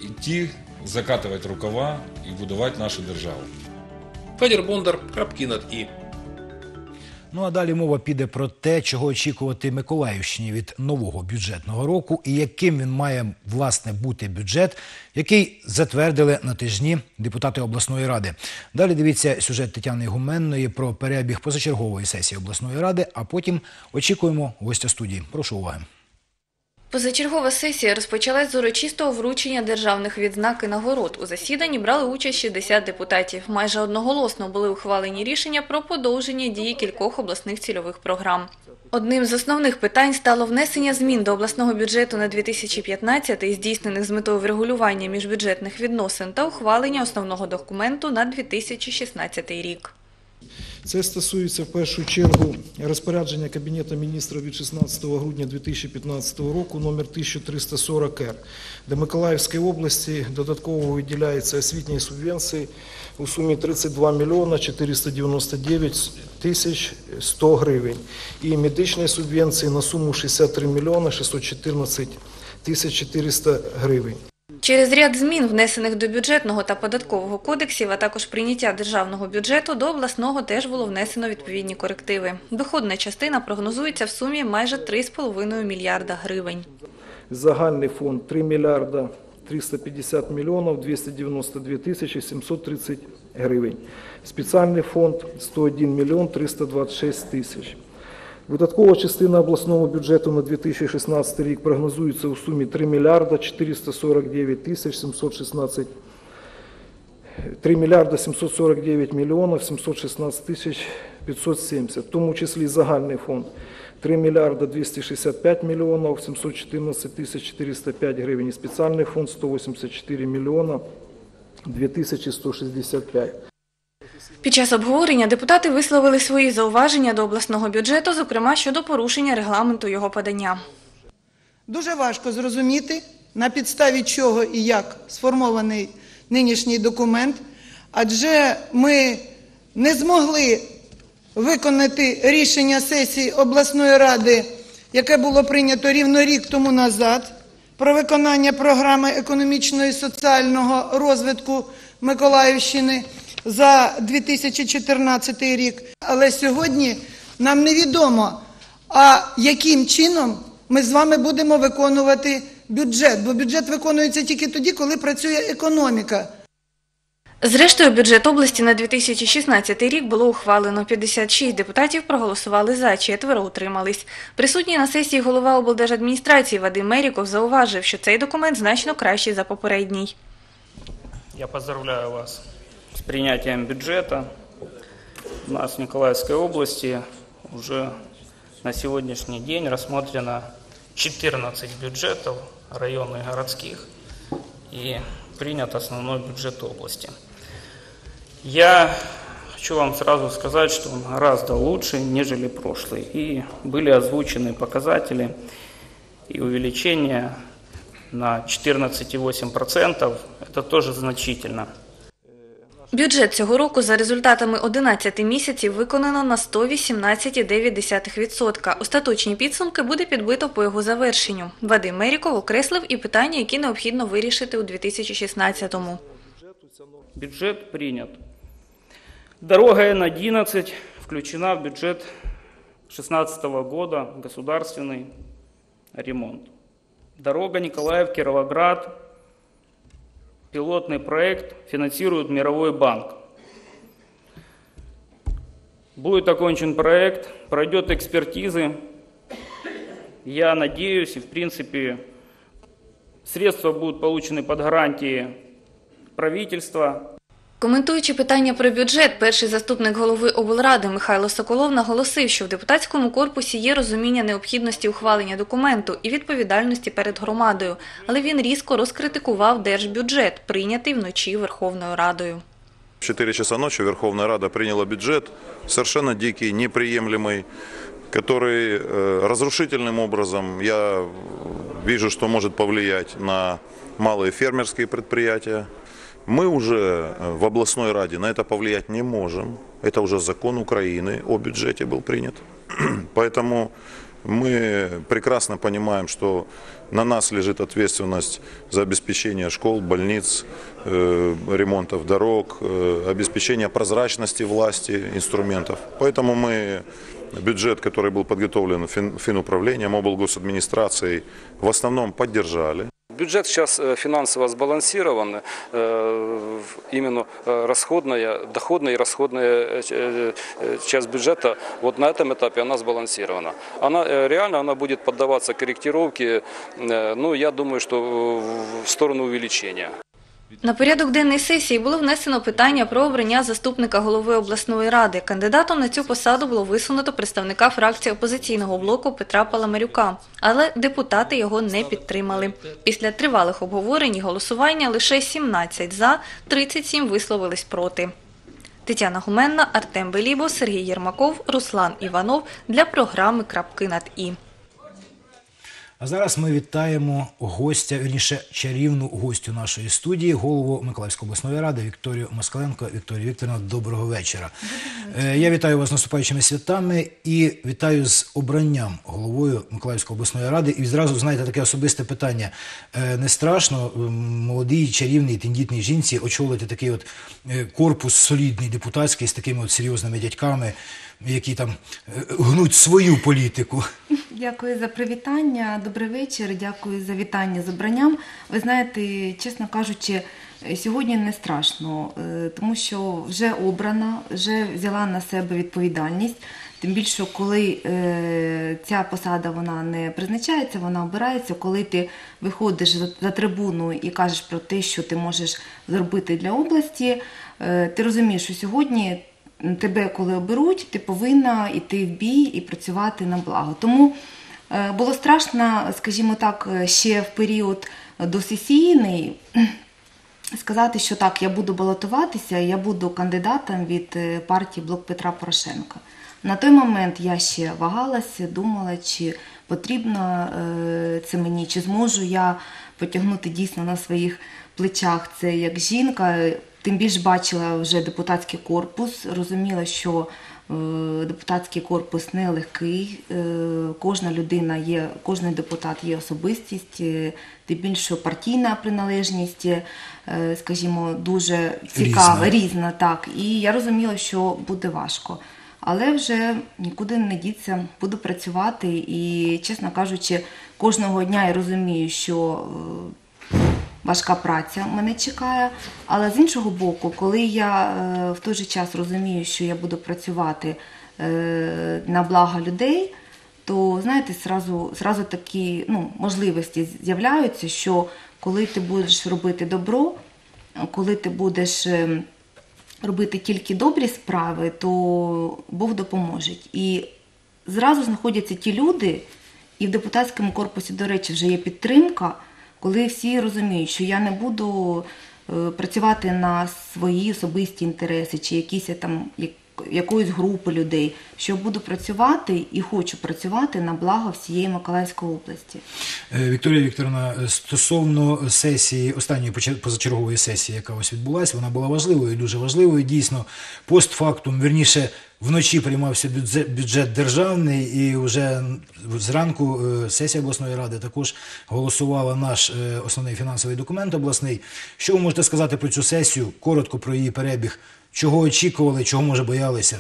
идти, закатывать рукава и будовать нашу державу. Федір Бондар, крапки над і. Ну а далі мова піде про те, чого очікувати Миколаївщині від нового бюджетного року і яким він має власне бути бюджет, який затвердили на тижні депутати обласної ради. Далі дивіться сюжет Тетяни Гуменної про перебіг позачергової сесії обласної ради. А потім очікуємо гостя студії. Прошу уваги. Позачергова сесія розпочалась з урочистого вручення державних відзнак і нагород. У засіданні брали участь 60 депутатів. Майже одноголосно були ухвалені рішення про подовження дії кількох обласних цільових програм. Одним з основних питань стало внесення змін до обласного бюджету на 2015, здійснених з метою врегулювання міжбюджетних відносин та ухвалення основного документу на 2016 рік. Це стосується в першу чергу розпорядження Кабінету міністрів від 16 грудня 2015 року номер 1340-Р, де Миколаївській області додатково виділяється освітні субвенції у сумі 32 мільйона 499 тисяч 100 гривень і медичні субвенції на суму 63 мільйона 614 тисяч 400 гривень. Через ряд змін, внесених до бюджетного та податкового кодексів, а також прийняття державного бюджету, до обласного теж було внесено відповідні корективи. Доходна частина прогнозується в сумі майже 3,5 мільярда гривень. Загальний фонд 3 мільярда 350 мільйонів 292 тисячі 730 гривень. Спеціальний фонд 101 мільйон 326 тисяч. Видаткова частина обласного бюджету на 2016 рік прогнозується у сумі 3 мільярда 449 тисяч 716 3 мільярда 749 мільйонів 716 тисяч 570, в тому числі загальний фонд 3 мільярда 265 мільйонів 714 тисяч 405 гривень і спеціальний фонд 184 мільйона 2165. Під час обговорення депутати висловили свої зауваження до обласного бюджету, зокрема щодо порушення регламенту його подання. Дуже важко зрозуміти, на підставі чого і як сформований нинішній документ, адже ми не змогли виконати рішення сесії обласної ради, яке було прийнято рівно рік тому назад, про виконання програми економічного і соціального розвитку Миколаївщини за 2014 рік. Але сьогодні нам невідомо, а яким чином ми з вами будемо виконувати бюджет. Бо бюджет виконується тільки тоді, коли працює економіка. Зрештою, бюджет області на 2016 рік було ухвалено. 56 депутатів проголосували за, четверо утримались. Присутній на сесії голова облдержадміністрації Вадим Меріков зауважив, що цей документ значно кращий за попередній. Я поздравляю вас принятием бюджета. У нас в Николаевской области уже на сегодняшний день рассмотрено 14 бюджетов районных, городских и принят основной бюджет области. Я хочу вам сразу сказать, что он гораздо лучше, нежели прошлый. И были озвучены показатели и увеличение на 14,8%. Это тоже значительно. Бюджет цього року за результатами 11 місяців виконано на 118,9%. Остаточні підсумки буде підбито по його завершенню. Вадим Меріков окреслив і питання, які необхідно вирішити у 2016-му. Бюджет принят. Дорога Н-11 включена в бюджет 2016 года, государственный ремонт. Дорога Николаев-Кировоград, пилотный проект финансирует Мировой банк. Будет окончен проект, пройдет экспертизы. Я надеюсь, и в принципе средства будут получены под гарантии правительства, Коментуючи питання про бюджет, перший заступник голови облради Михайло Соколов наголосив, що в депутатському корпусі є розуміння необхідності ухвалення документу і відповідальності перед громадою, але він різко розкритикував держбюджет, прийнятий вночі Верховною Радою. В 4 часа ночи Верховная Рада приняла бюджет, совершенно дикий, неприемлемый, который э, разрушительным образом, я вижу, что может повлиять на малые фермерские предприятия. Мы уже э, в областной Раде на это повлиять не можем. Это уже закон Украины о бюджете был принят. Поэтому мы прекрасно понимаем, что на нас лежит ответственность за обеспечение школ, больниц, э, ремонтов дорог, э, обеспечение прозрачности власти, инструментов. Поэтому мы бюджет, который был подготовлен фин- финуправлением, облгосадминистрацией, в основном поддержали. Бюджет сейчас э, финансово сбалансирован, э, в- именно э, расходная, доходная и расходная э, ч- э, э, часть бюджета вот на этом этапе она сбалансирована. Она э, реально она будет поддаваться корректировке, э, ну я думаю, что в- в сторону увеличения. На порядок денний сесії було внесено питання про обрання заступника голови обласної ради. Кандидатом на цю посаду було висунуто представника фракції опозиційного блоку Петра Паламарюка, але депутати його не підтримали. Після тривалих обговорень і голосування лише 17 за, 37 висловились проти. Тетяна Гуменна, Артем Белібо, Сергій Єрмаков, Руслан Іванов для програми «Крапки над І». А зараз ми вітаємо гостя, вірніше чарівну гостю нашої студії, голову Миколаївської обласної ради Вікторію Москаленко. Вікторія Вікторівна, доброго вечора. Е, Я вітаю вас з наступаючими святами і вітаю з обранням головою Миколаївської обласної ради. І зразу знаєте таке особисте питання. Е, Не страшно молодій, чарівній, тендітній жінці очолити такий от е, корпус солідний депутатський з такими от серйозними дядьками, які там е, гнуть свою політику. Дякую за привітання. Добрий вечір. Дякую за вітання з обранням. Ви знаєте, чесно кажучи, сьогодні не страшно, е, тому що вже обрана, вже взяла на себе відповідальність. Тим більше, коли е, ця посада вона не призначається, вона обирається. Коли ти виходиш за, трибуну і кажеш про те, що ти можеш зробити для області, ти розумієш, що сьогодні тебе, коли оберуть, ти повинна йти в бій і працювати на благо. Тому е, було страшно, скажімо так, ще в період досесійний сказати, що так, я буду балотуватися, я буду кандидатом від е, партії Блок Петра Порошенка. На той момент я ще вагалася, думала, чи потрібно е, це мені, чи зможу я потягнути дійсно на своїх плечах це як жінка. Тим більш бачила вже депутатський корпус, розуміла, що Е, Депутатський корпус нелегкий. Е, Кожна людина є, кожен депутат є особистість, е, тим більше партійна приналежність, скажімо, дуже цікава, Різна. різна, так. І я розуміла, що буде важко. Але вже нікуди не діться, буду працювати і, чесно кажучи, кожного дня я розумію, що важка праця мене чекає. Але з іншого боку, коли я е, в той же час розумію, що я буду працювати е, на благо людей, то знаєте, зразу, зразу такі ну, можливості з'являються, що коли ти будеш робити добро, коли ти будеш. е, робити тільки добрі справи, то Бог допоможе. І зразу знаходяться ті люди, і в депутатському корпусі, до речі, вже є підтримка, коли всі розуміють, що я не буду е, працювати на свої особисті інтереси чи якісь там як- якоїсь групи людей, що буду працювати і хочу працювати на благо всієї Миколаївської області. Е, Вікторія Вікторовна, е, стосовно сесії, останньої позачергової сесії, яка ось відбулася, вона була важливою, дуже важливою. Дійсно, постфактум, вірніше, вночі приймався бюджет, бюджет державний, і вже зранку е, сесія обласної ради також голосувала наш е, основний фінансовий документ обласний. Що ви можете сказати про цю сесію? Коротко про її перебіг. Чого очікували, чого може боялися?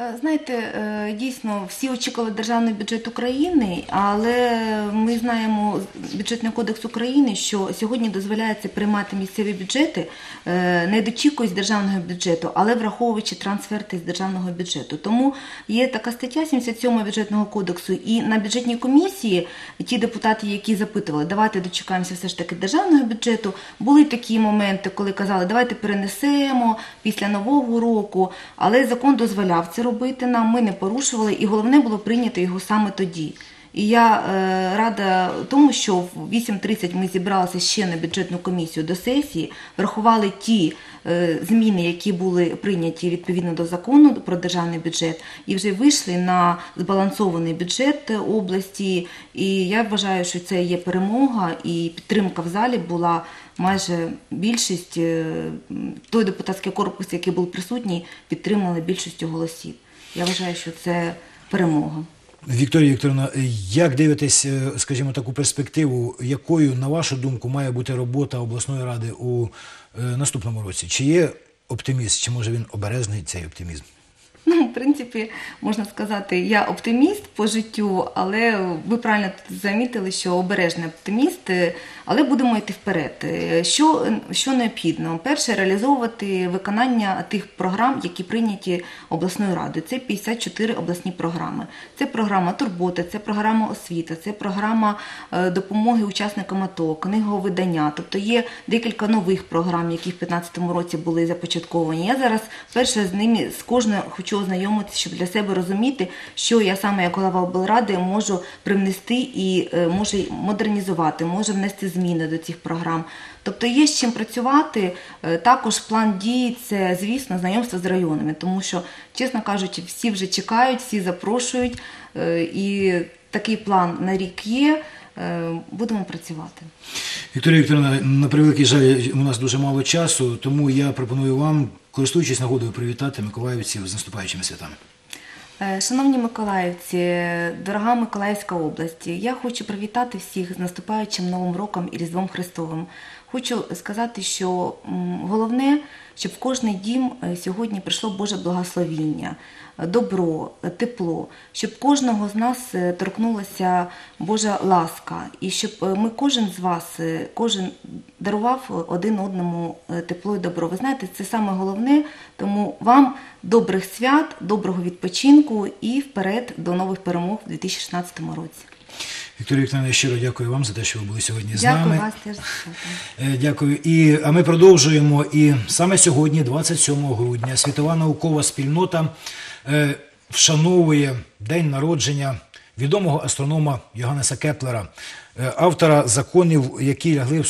Е, Знаєте, е, дійсно всі очікували державний бюджет України, але ми знаємо бюджетний кодекс України, що сьогодні дозволяється приймати місцеві бюджети, е, не дочікуючись державного бюджету, але враховуючи трансферти з державного бюджету. Тому є така стаття 77 бюджетного кодексу, і на бюджетній комісії ті депутати, які запитували, давайте дочекаємося все ж таки державного бюджету, були такі моменти, коли казали, давайте перенесемо після нового року, але закон дозволяв це робити нам, ми не порушували, і головне було прийняти його саме тоді. І я е, рада тому, що в 8.30 ми зібралися ще на бюджетну комісію до сесії, врахували ті зміни, які були прийняті відповідно до закону про державний бюджет, і вже вийшли на збалансований бюджет області. І я вважаю, що це є перемога, і підтримка в залі була майже більшість. е, Той депутатський корпус, який був присутній, підтримали більшістю голосів. Я вважаю, що це перемога. Вікторія Вікторовна, як дивитесь, е, скажімо, таку перспективу, якою, на вашу думку, має бути робота обласної ради у е, наступному році? Чи є оптиміст, чи може він обережний цей оптимізм? Ну, в принципі, можна сказати, я оптиміст по життю, але ви правильно замітили, що обережний оптиміст, е, але будемо йти вперед. Е, Що, що необхідно? Перше, реалізовувати виконання тих програм, які прийняті обласною радою. Це 54 обласні програми. Це програма турботи, це програма освіти, це програма е, допомоги учасникам АТО, книговидання. Тобто є декілька нових програм, які в 2015 році були започатковані. Я зараз перше з ними з кожною хочу ознайомитися, щоб для себе розуміти, що я саме як голова облради можу привнести і е, можу модернізувати, можу внести зміни до цих програм. Тобто є з чим працювати. Е, Також план дій це, звісно, знайомство з районами, тому що, чесно кажучи, всі вже чекають, всі запрошують, е, і такий план на рік є. Будемо працювати. Вікторія Вікторовна, на превеликий жаль, у нас дуже мало часу, тому я пропоную вам, користуючись нагодою, привітати миколаївців з наступаючими святами. Е, Шановні миколаївці, дорога Миколаївська область, я хочу привітати всіх з наступаючим Новим роком і Різдвом Христовим. Хочу сказати, що головне, щоб в кожний дім е, сьогодні прийшло Боже благословіння, добро, тепло, щоб кожного з нас е, торкнулася Божа ласка, і щоб е, ми кожен з вас, е, кожен дарував один одному тепло і добро. Ви знаєте, це саме головне, тому вам добрих свят, доброго відпочинку і вперед до нових перемог у 2016 році. Вікторія Вікторовна, я щиро дякую вам за те, що ви були сьогодні з Дякую нами. вас теж. Дякую. І, а ми продовжуємо. І саме сьогодні, 27 грудня, світова наукова спільнота вшановує день народження відомого астронома Йоганнеса Кеплера, е, автора законів, які лягли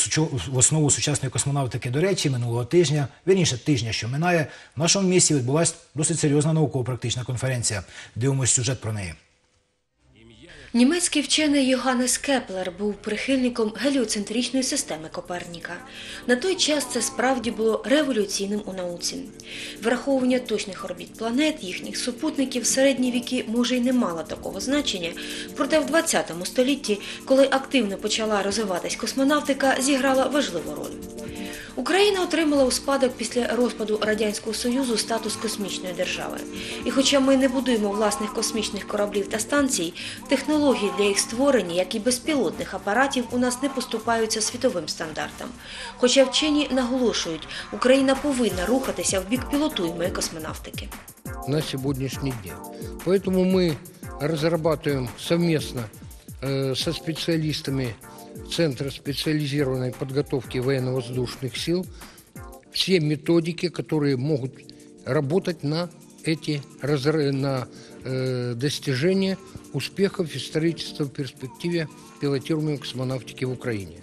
в основу сучасної космонавтики. До речі, минулого тижня, вірніше тижня, що минає, в нашому місті відбулася досить серйозна науково-практична конференція. Дивимось сюжет про неї. Німецький вчений Йоганнес Кеплер був прихильником геліоцентричної системи Коперніка. На той час це справді було революційним у науці. Враховування точних орбіт планет, їхніх супутників в середні віки може й не мало такого значення, проте в 20 столітті, коли активно почала розвиватись космонавтика, зіграла важливу роль. Україна отримала у спадок після розпаду Радянського Союзу статус космічної держави. І хоча ми не будуємо власних космічних кораблів та станцій, технології для їх створення, як і безпілотних апаратів, у нас не поступаються світовим стандартам. Хоча вчені наголошують, Україна повинна рухатися в бік пілотуємої космонавтики. на сегодняшний день. Поэтому мы разрабатываем совместно э, со специалистами Центра специализированной подготовки военно-воздушных сил все методики, которые могут работать на эти разры- на э, достижение успехов и строительства в перспективе пилотируемой космонавтики в Украине.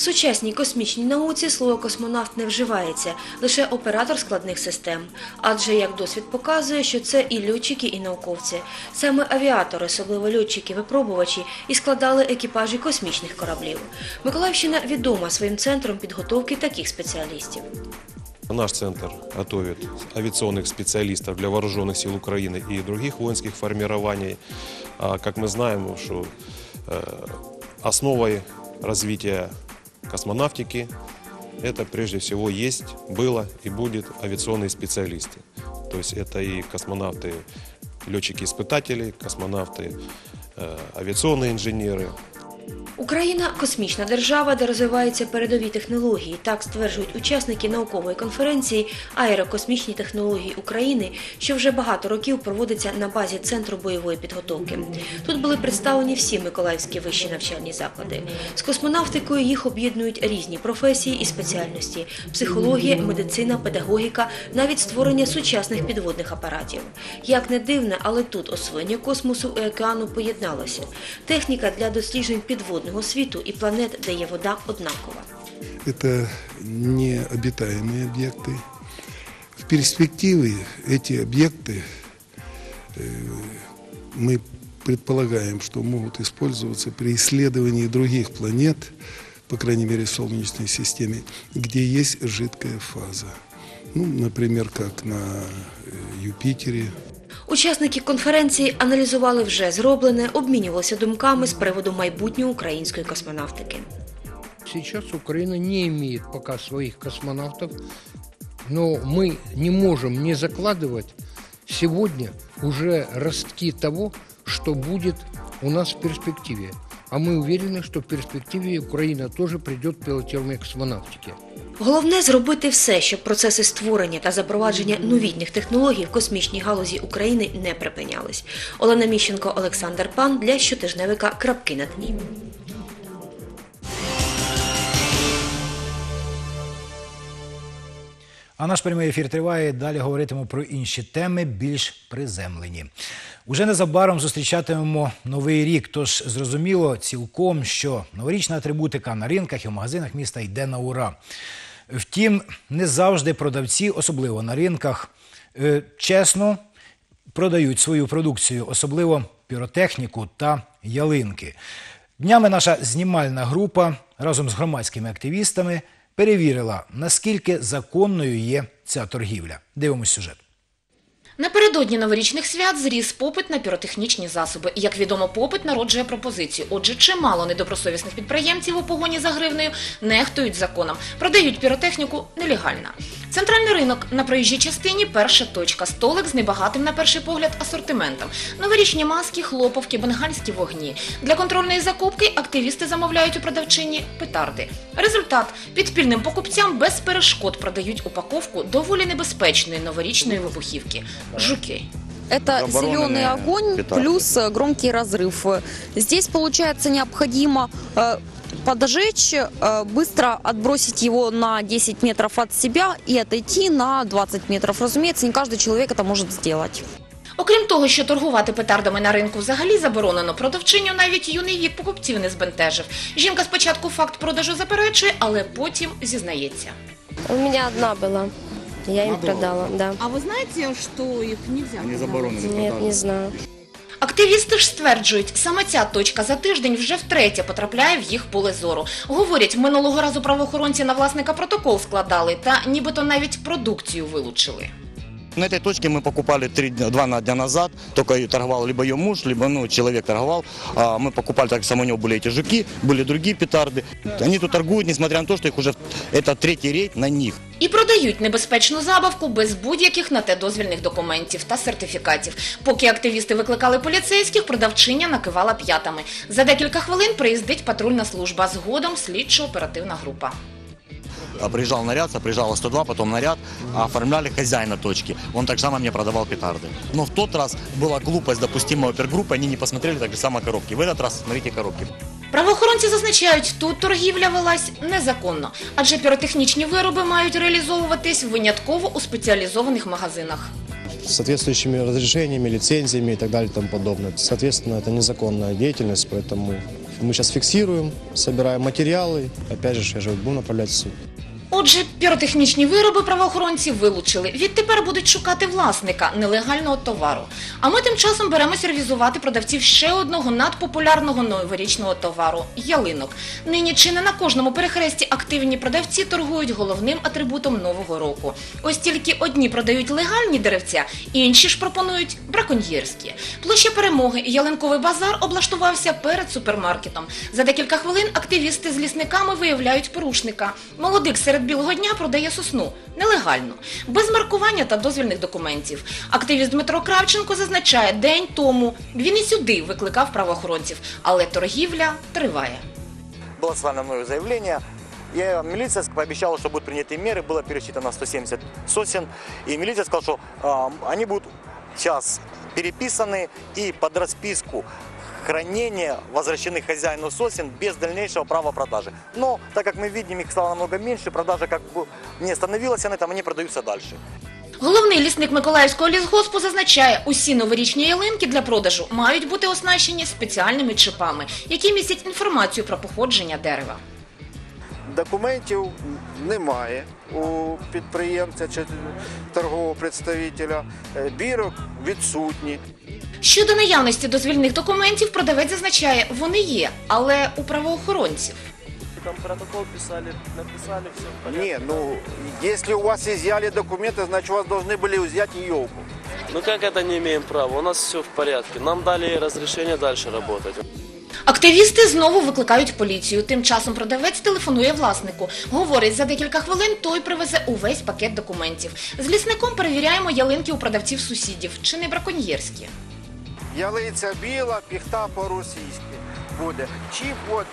В сучасній космічній науці слово космонавт не вживається, лише оператор складних систем. Адже як досвід показує, що це і льотчики, і науковці. Саме авіатори, особливо льотчики-випробувачі, і складали екіпажі космічних кораблів. Миколаївщина відома своїм центром підготовки таких спеціалістів. Наш центр готовит авиационных специалистов для вооруженных сил Украины и других воинских формирований. А, Как мы знаем, что э, основой развития космонавтики это прежде всего есть, было и будет авиационные специалисты. То есть это и космонавты, летчики-испытатели, космонавты, э, авиационные инженеры, Україна космічна держава, де розвиваються передові технології. Так стверджують учасники наукової конференції Аерокосмічні технології України, що вже багато років проводиться на базі центру бойової підготовки. Тут були представлені всі миколаївські вищі навчальні заклади. З космонавтикою їх об'єднують різні професії і спеціальності: психологія, медицина, педагогіка, навіть створення сучасних підводних апаратів. Як не дивне, але тут освоєння космосу і океану поєдналося. Техніка для досліджень підводного світу і планет, де є вода, однакова. Это необитаемые объекты. В перспективе эти объекты э, мы предполагаем, что могут использоваться при исследовании других планет, по крайней мере в Солнечной системе, где есть жидкая фаза. Ну, например, как на э, Юпитере, Учасники конференції аналізували вже зроблене, обмінювалися думками з приводу майбутнього української космонавтики. Сейчас Украина не имеет пока своих космонавтов, но мы не можем не закладывать сегодня уже ростки того, что будет у нас в перспективе. А мы уверены, что в перспективе Украина тоже придет к пилотируемой космонавтике. Головне зробити все, щоб процеси створення та запровадження новітніх технологій в космічній галузі України не припинялись. Олена Міщенко, Олександр Пан для щотижневика Крапки на дні. А наш прямий ефір триває. Далі говоритимемо про інші теми, більш приземлені. Уже незабаром зустрічатимемо новий рік. Тож зрозуміло цілком, що новорічна атрибутика на ринках і в магазинах міста йде на ура. Втім, не завжди продавці, особливо на ринках, е, чесно продають свою продукцію, особливо піротехніку та ялинки. Днями наша знімальна група разом з громадськими активістами перевірила, наскільки законною є ця торгівля. Дивимось сюжет. Напередодні новорічних свят зріс попит на піротехнічні засоби. Як відомо, попит народжує пропозицію. Отже, чимало недобросовісних підприємців у погоні за гривнею нехтують законом, продають піротехніку нелегально. Центральний ринок на проїжджій частині перша точка. Столик з небагатим на перший погляд асортиментом. Новорічні маски, хлоповки, бенгальські вогні. Для контрольної закупки активісти замовляють у продавчині петарди. Результат підпільним покупцям без перешкод продають упаковку доволі небезпечної новорічної вибухівки жуки. Это зеленый огонь петарды. плюс э, громкий разрыв. Здесь, получается, необходимо э, подожечь, э, быстро отбросить его на 10 метров от себя и отойти на 20 метров. Разумеется, не каждый человек это может сделать. Окрім того, що торгувати петардами на ринку взагалі заборонено, продавчиню навіть юний вік покупців не збентежив. Жінка спочатку факт продажу заперечує, але потім зізнається. У меня одна была. Я им Одна была? продала, да. А вы знаете, что их нельзя? Нет, не знаю. Активісти ж стверджують, саме ця точка за тиждень вже втретє потрапляє в їх поле зору. Говорять, минулого разу правоохоронці на власника протокол складали та нібито навіть продукцію вилучили. На этой точке мы покупали три, дня- два на- дня назад, только и торговал либо ее муж, либо ну, человек торговал. А мы покупали, так само у него были эти жуки, были другие петарды. Они тут торгуют, несмотря на то, что их уже это третий рейд на них. І продають небезпечну забавку без будь-яких на те дозвільних документів та сертифікатів. Поки активісти викликали поліцейських, продавчиня накивала п'ятами. За декілька хвилин приїздить патрульна служба, згодом слідчо-оперативна група. А Приезжал наряд, а приезжала 102, потом наряд, а оформляли хозяина точки. Он так само мне продавал петарды. Но в тот раз была глупость допустимой опергруппы, они не посмотрели так же само коробки. В этот раз смотрите коробки. Правоохоронці зазначають, тут торгівля велась незаконно, адже піротехнічні вироби мають реалізовуватись винятково у спеціалізованих магазинах. с соответствующими разрешениями, лицензиями и так далее и тому подобное. Соответственно, это незаконная деятельность, поэтому мы сейчас фиксируем, собираем материалы, опять же, я же буду направлять в суд. Отже, піротехнічні вироби правоохоронці вилучили. Відтепер будуть шукати власника нелегального товару. А ми тим часом беремося ревізувати продавців ще одного надпопулярного новорічного товару ялинок. Нині чи не на кожному перехресті активні продавці торгують головним атрибутом нового року. Ось тільки одні продають легальні деревця, інші ж пропонують браконьєрські. Площа перемоги ялинковий базар облаштувався перед супермаркетом. За декілька хвилин активісти з лісниками виявляють порушника. Молодик серед білого дня продає сосну нелегально, без маркування та дозвільних документів. Активіст Дмитро Кравченко зазначає, день тому він і сюди викликав правоохоронців, але торгівля триває. Было составлено мною заявление. Я, милиция пообещала, что будут приняты меры. Было пересчитано 170 сосен. И милиция сказала, что а, они будут сейчас переписаны и под расписку хранения возвращены хозяину сосен без дальнейшего права продажи. Но так как мы видим, их стало намного меньше, продажа как бы не остановилась на этом, они продаются дальше. Головний лісник Миколаївського лісгоспу зазначає, усі новорічні ялинки для продажу мають бути оснащені спеціальними чипами, які містять інформацію про походження дерева. Документів немає у підприємця чи торгового представителя, Е, бірок відсутні. Щодо наявності дозвільних документів, продавець зазначає, вони є, але у правоохоронців. Там протокол писали, написали, все в порядке. Не, ну, если у вас изъяли документы, значит, у вас должны были взять елку. Ну как это не имеем права? У нас все в порядке. Нам дали разрешение дальше работать. Активісти знову викликають поліцію. Тим часом продавець телефонує власнику. Говорить, за декілька хвилин той привезе увесь пакет документів. З лісником перевіряємо ялинки у продавців сусідів. Чи не браконьєрські? Ялиця біла, піхта по-російськи буде. Чіп, от,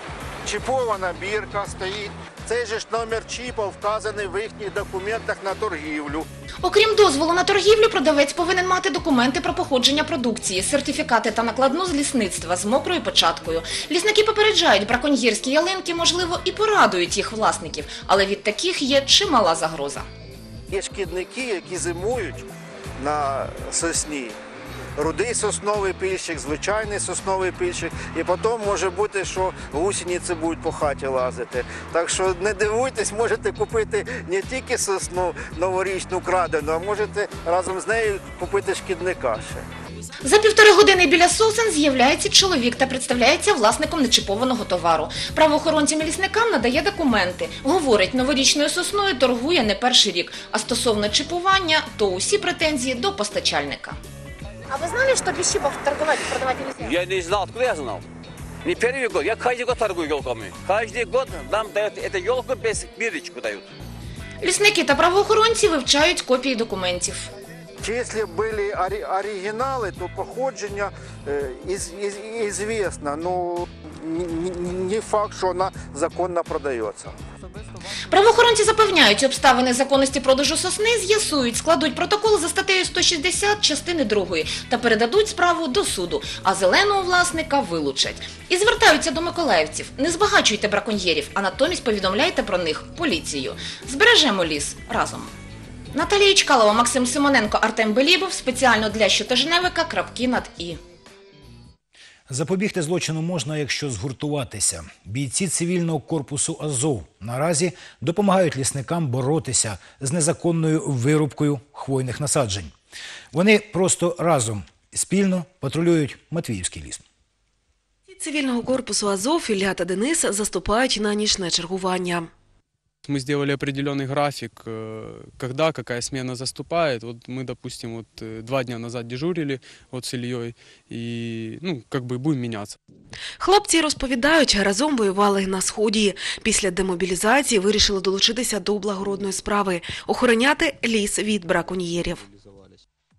чіпована бірка стоїть. Цей же ж номер чіпа вказаний в їхніх документах на торгівлю. Окрім дозволу на торгівлю, продавець повинен мати документи про походження продукції, сертифікати та накладну з лісництва з мокрою початкою. Лісники попереджають, браконьєрські ялинки, можливо, і порадують їх власників, але від таких є чимала загроза. Є шкідники, які зимують на сосні. Рудий сосновий пильщик, звичайний сосновий пильщик, і потім може бути, що гусениці будуть по хаті лазити. Так що не дивуйтесь, можете купити не тільки сосну новорічну крадену, а можете разом з нею купити шкідника ще. За півтори години біля сосен з'являється чоловік та представляється власником нечипованого товару. Правоохоронцям і лісникам надає документи. Говорить, новорічною сосною торгує не перший рік. А стосовно чіпування, то усі претензії до постачальника. А вы знали, что без чипов торговать, продавать нельзя? Я не знал, откуда я знал. Не первый год, я каждый год торгую елками. Каждый год нам дают эту елку без бирочку дают. Лісники та правоохоронці вивчають копії документів. Чи якщо були ори- оригінали, то походження е, із, із, ізвісно, ну не, не- не факт, що вона законно продається. Правоохоронці запевняють, обставини законності продажу сосни з'ясують, складуть протокол за статтею 160 частини 2 та передадуть справу до суду, а зеленого власника вилучать. І звертаються до миколаївців. Не збагачуйте браконьєрів, а натомість повідомляйте про них поліцію. Збережемо ліс разом. Наталія Чкалова, Максим Симоненко, Артем Белібов. Спеціально для щотижневика. Крапки над І. Запобігти злочину можна, якщо згуртуватися. Бійці цивільного корпусу Азов наразі допомагають лісникам боротися з незаконною вирубкою хвойних насаджень. Вони просто разом спільно патрулюють Матвіївський ліс. Цивільного корпусу Азов Ілля та Денис заступають на нічне чергування. Мы сделали определенный график, э, когда какая смена заступает. Вот мы, допустим, вот э, два дня назад дежурили вот с Ильей, и, ну, как бы будем меняться. Хлопці розповідають, разом воювали на сході. Після демобілізації вирішили долучитися до благородної справи охороняти ліс від браконьєрів.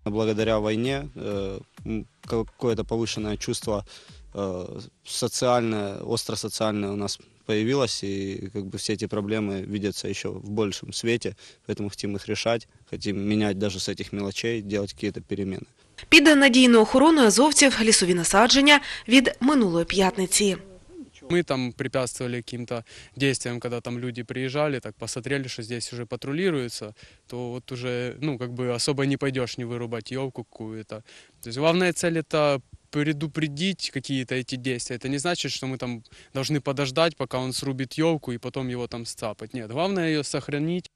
Благодаря войне э, м, какое-то повышенное чувство э, социальное, остро-социальное у нас появилось, и как бы все эти проблемы видятся еще в большем свете, поэтому хотим их решать, хотим менять даже с этих мелочей, делать какие-то перемены. Під надійною охороною азовців лісові насадження від минулої п'ятниці. Мы там препятствовали каким-то действиям, когда там люди приезжали, так посмотрели, что здесь уже патрулируется, то вот уже, ну, как бы особо не пойдешь не вырубать елку какую-то. То есть главная цель это предупредить какие-то эти действия. Это не значит, что мы там должны подождать, пока он срубит елку и потом его там сцапать. Нет, главное ее сохранить.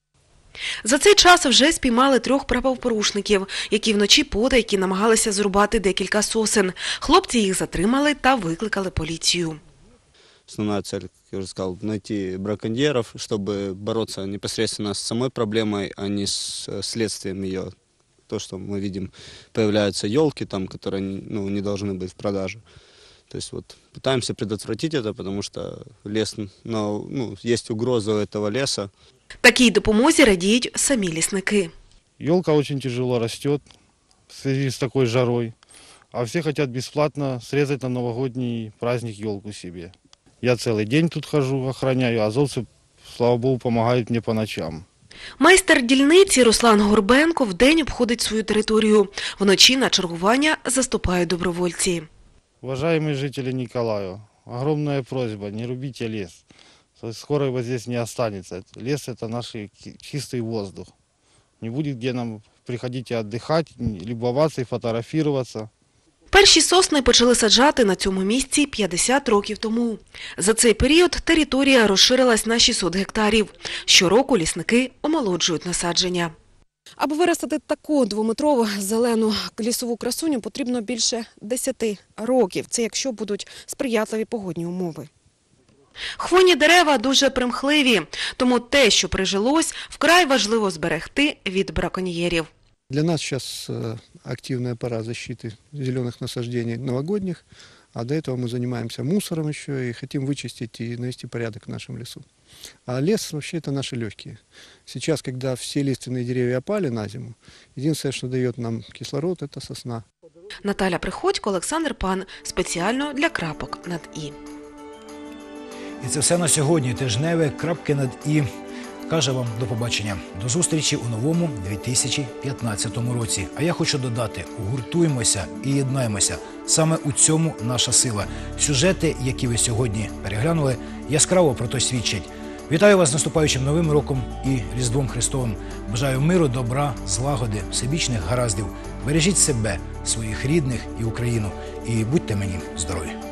За цей час вже спіймали трьох правопорушників, які вночі потайки намагалися зрубати декілька сосен. Хлопці їх затримали та викликали поліцію. Основная цель, как я уже сказал, найти браконьеров, чтобы бороться непосредственно с самой проблемой, а не с э, следствием ее. То, что мы видим, появляются елки, там, которые ну, не должны быть в продаже. То есть вот пытаемся предотвратить это, потому что лес, но, ну, есть угроза у этого леса. Такій допомозі радіють самі лісники. Елка очень тяжело растет в связи с такой жарой, а все хотят бесплатно срезать на новогодний праздник елку себе. Я целый день тут хожу, охраняю, а азовцы, слава богу, помогают мне по ночам. Майстер дільниці Руслан Горбенко вдень обходить свою територію. Вночі на чергування заступають добровольці. Уважаемые жители Николаева, огромная просьба, не рубите лес. Скоро его здесь не останется. Лес – это наш ки- чистый воздух. Не будет где нам приходить и отдыхать, любоваться и фотографироваться. Перші сосни почали саджати на цьому місці 50 років тому. За цей період територія розширилась на 600 гектарів. Щороку лісники омолоджують насадження. Аби виростити таку двометрову зелену лісову красуню, потрібно більше 10 років. Це якщо будуть сприятливі погодні умови. Хвойні дерева дуже примхливі, тому те, що прижилось, вкрай важливо зберегти від браконьєрів. Для нас сейчас э, активная пора защиты зеленых насаждений новогодних, а до этого мы занимаемся мусором еще и хотим вычистить и навести порядок в нашем лесу. А лес вообще это наши легкие. Сейчас, когда все лиственные деревья опали на зиму, единственное, что дает нам кислород, это сосна. Наталя Приходько, Олександр Пан. Спеціально для крапок над «і». І це все на сьогодні. Тижневе крапки над і каже вам до побачення. До зустрічі у новому 2015 році. А я хочу додати: гуртуємося і єднаємося. Саме у цьому наша сила. Сюжети, які ви сьогодні переглянули, яскраво про то свідчать. Вітаю вас з наступаючим новим роком і Різдвом Христовим. Бажаю миру, добра, злагоди, всебічних гараздів. Бережіть себе, своїх рідних і Україну. І будьте мені здорові.